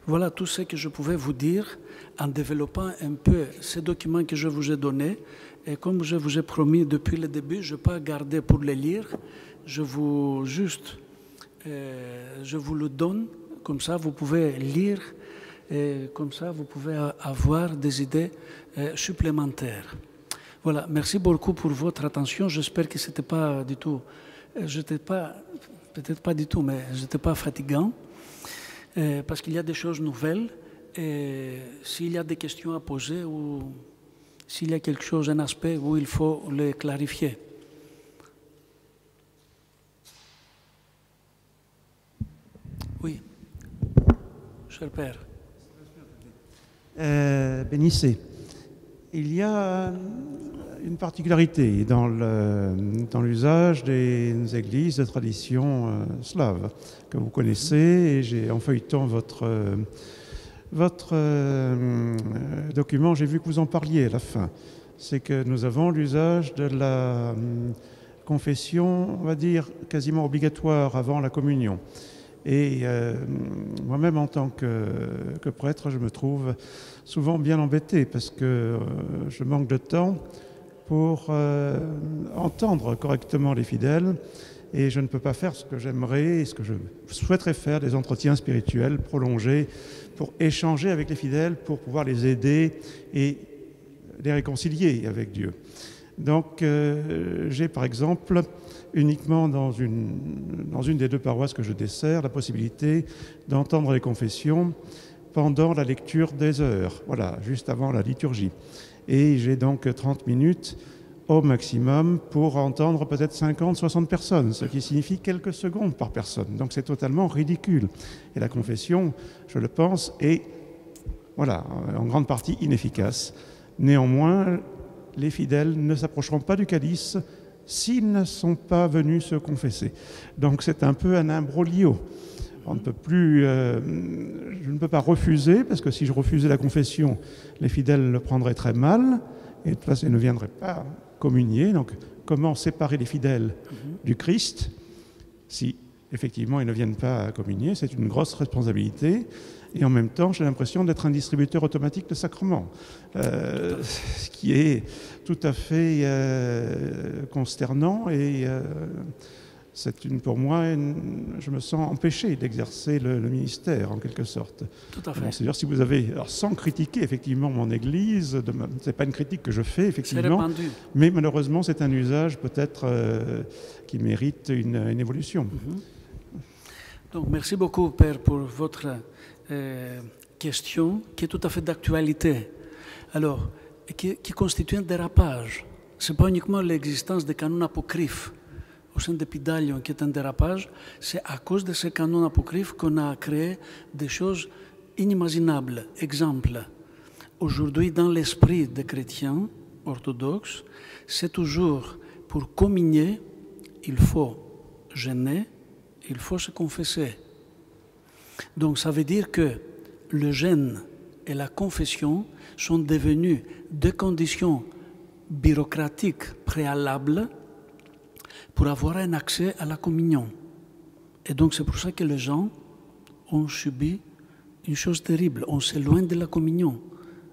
Voilà tout ce que je pouvais vous dire en développant un peu ces documents que je vous ai donnés. Et comme je vous ai promis depuis le début, je ne vais pas garder pour les lire. Je vous juste, euh, je vous le donne. Comme ça, vous pouvez lire. Et comme ça, vous pouvez avoir des idées euh, supplémentaires. Voilà, merci beaucoup pour votre attention. J'espère que ce n'était pas du tout, euh, j'étais pas, peut-être pas du tout, mais je n'étais pas fatigant. Euh, parce qu'il y a des choses nouvelles. Et s'il y a des questions à poser ou s'il y a quelque chose, un aspect où il faut le clarifier. Oui, cher Père. Euh, bénissez. Il y a une particularité dans l'usage des églises de tradition euh, slave que vous connaissez, et j'ai en feuilletant votre, votre euh, document, j'ai vu que vous en parliez à la fin. C'est que nous avons l'usage de la euh, confession, on va dire, quasiment obligatoire avant la communion. Et moi-même, en tant que, prêtre, je me trouve souvent bien embêté parce que je manque de temps pour euh, entendre correctement les fidèles et je ne peux pas faire ce que j'aimerais et ce que je souhaiterais faire, des entretiens spirituels prolongés pour échanger avec les fidèles, pour pouvoir les aider et les réconcilier avec Dieu. Donc, euh, j'ai par exemple uniquement dans une, des deux paroisses que je desserre la possibilité d'entendre les confessions pendant la lecture des heures, voilà, juste avant la liturgie. Et j'ai donc 30 minutes au maximum pour entendre peut-être 50, 60 personnes, ce qui signifie quelques secondes par personne. Donc c'est totalement ridicule. Et la confession, je le pense, est voilà, en grande partie inefficace. Néanmoins, les fidèles ne s'approcheront pas du calice s'ils ne sont pas venus se confesser. Donc c'est un peu un imbroglio. Ne plus, euh, je ne peux pas refuser, parce que si je refusais la confession, les fidèles le prendraient très mal, et de toute façon, ils ne viendraient pas communier. Donc, comment séparer les fidèles du Christ si effectivement ils ne viennent pas communier? C'est une grosse responsabilité. Et en même temps, j'ai l'impression d'être un distributeur automatique de sacrements, euh, ce qui est tout à fait euh, consternant et euh, c'est une, pour moi, je me sens empêché d'exercer le, ministère en quelque sorte. Tout à fait. C'est-à-dire si vous avez, alors sans critiquer effectivement mon Église, c'est pas une critique que je fais effectivement, mais malheureusement c'est un usage peut-être qui mérite une, évolution. Mhm. Donc merci beaucoup Père pour votre euh, question qui est tout à fait d'actualité. Alors, qui, constitue un dérapage. Ce n'est pas uniquement l'existence des canons apocryphes qui est un dérapage, c'est à cause de ces canons apocryphes qu'on a créé des choses inimaginables. Exemple, aujourd'hui, dans l'esprit des chrétiens orthodoxes, c'est toujours pour communier, il faut gêner, il faut se confesser. Donc ça veut dire que le gêne et la confession sont devenus deux conditions bureaucratiques préalables pour avoir un accès à la communion. Et donc c'est pour ça que les gens ont subi une chose terrible, on s'éloigne de la communion,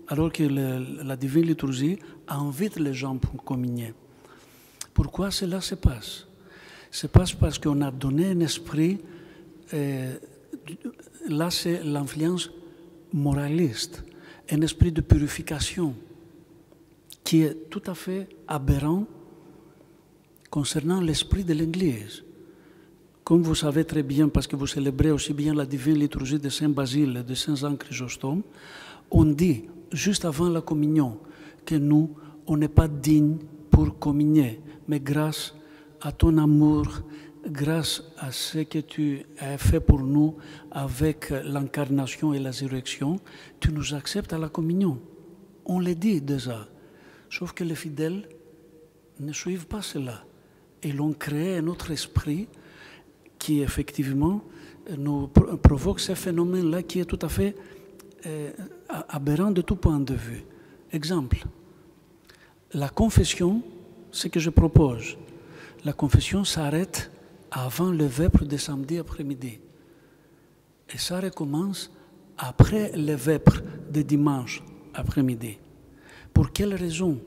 alors que la divine liturgie invite les gens pour communier. Pourquoi cela se passe? Se passe parce qu'on a donné un esprit euh, là c'est l'influence moraliste, un esprit de purification qui est tout à fait aberrant concernant l'esprit de l'Église. Comme vous savez très bien, parce que vous célébrez aussi bien la divine liturgie de Saint Basile et de Saint Jean Chrysostome, on dit juste avant la communion que nous, on n'est pas digne pour communier, mais grâce à ton amour grâce à ce que tu as fait pour nous avec l'incarnation et la résurrection, tu nous acceptes à la communion. On le dit déjà. Sauf que les fidèles ne suivent pas cela. Ils ont créé un autre esprit qui effectivement nous provoque ce phénomène-là qui est tout à fait euh, aberrant de tout point de vue. Exemple, la confession, ce que je propose, la confession s'arrête avant le vêpres de samedi après-midi. Et ça recommence après le vêpres de dimanche après-midi. Pour quelle raison?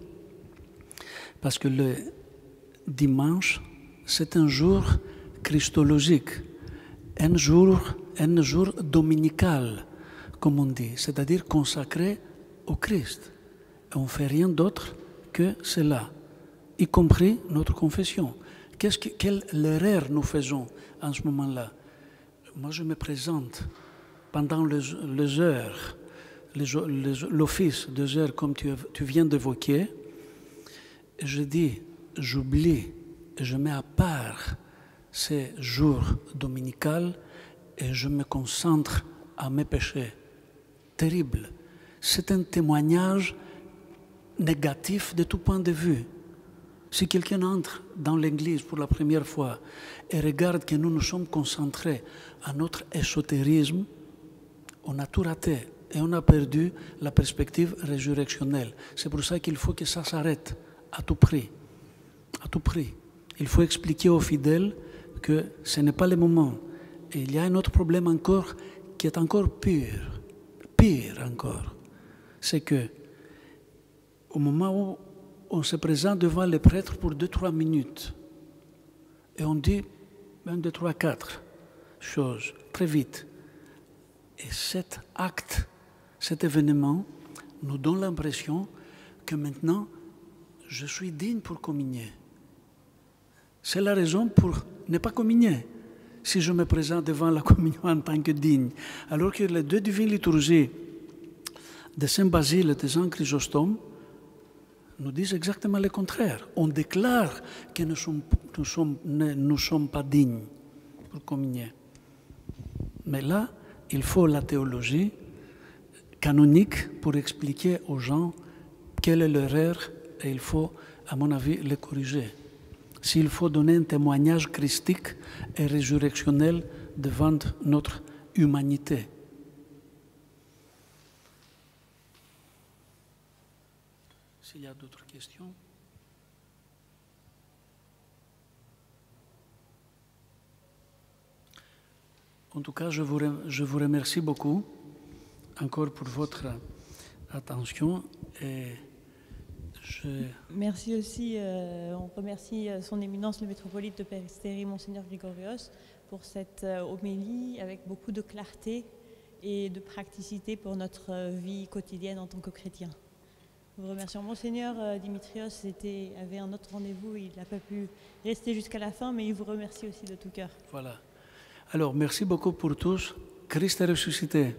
Parce que le dimanche, c'est un jour christologique, un jour, un jour dominical, comme on dit, c'est-à-dire consacré au Christ. On ne fait rien d'autre que cela, y compris notre confession. Qu'est-ce que, quelle erreur nous faisons en ce moment-là? Moi, je me présente pendant les, heures, l'office des heures comme tu, tu viens d'évoquer, je dis, j'oublie, je mets à part ces jours dominicaux et je me concentre à mes péchés. Terrible. C'est un témoignage négatif de tout point de vue. Si quelqu'un entre dans l'Église pour la première fois et regarde que nous nous sommes concentrés à notre ésotérisme, on a tout raté et on a perdu la perspective résurrectionnelle. C'est pour ça qu'il faut que ça s'arrête à tout prix. À tout prix. Il faut expliquer aux fidèles que ce n'est pas le moment. Et il y a un autre problème encore qui est encore pire, pire encore. C'est que au moment où on se présente devant les prêtres pour deux, trois minutes. Et on dit un, deux, trois, quatre choses, très vite. Et cet acte, cet événement, nous donne l'impression que maintenant, je suis digne pour communier. C'est la raison pour ne pas communier si je me présente devant la communion en tant que digne. Alors que les deux divines liturgies de Saint Basile et de Saint Chrysostome nous disent exactement le contraire. On déclare que nous ne sommes, pas dignes pour communier. Mais là, il faut la théologie canonique pour expliquer aux gens quelle est l'erreur et il faut, à mon avis, le corriger. S'il faut donner un témoignage christique et résurrectionnel devant notre humanité. S'il y a d'autres questions. En tout cas, je vous, remercie beaucoup encore pour votre attention et je... Merci aussi, euh, on remercie euh, son éminence le métropolite de Péristérie, Monseigneur Grigorios, pour cette euh, homélie avec beaucoup de clarté et de praticité pour notre vie quotidienne en tant que chrétien. Nous remercions Monseigneur Dimitrios était, avait un autre rendez-vous, il n'a pas pu rester jusqu'à la fin, mais il vous remercie aussi de tout cœur. Voilà. Alors, merci beaucoup pour tous. Christ est ressuscité.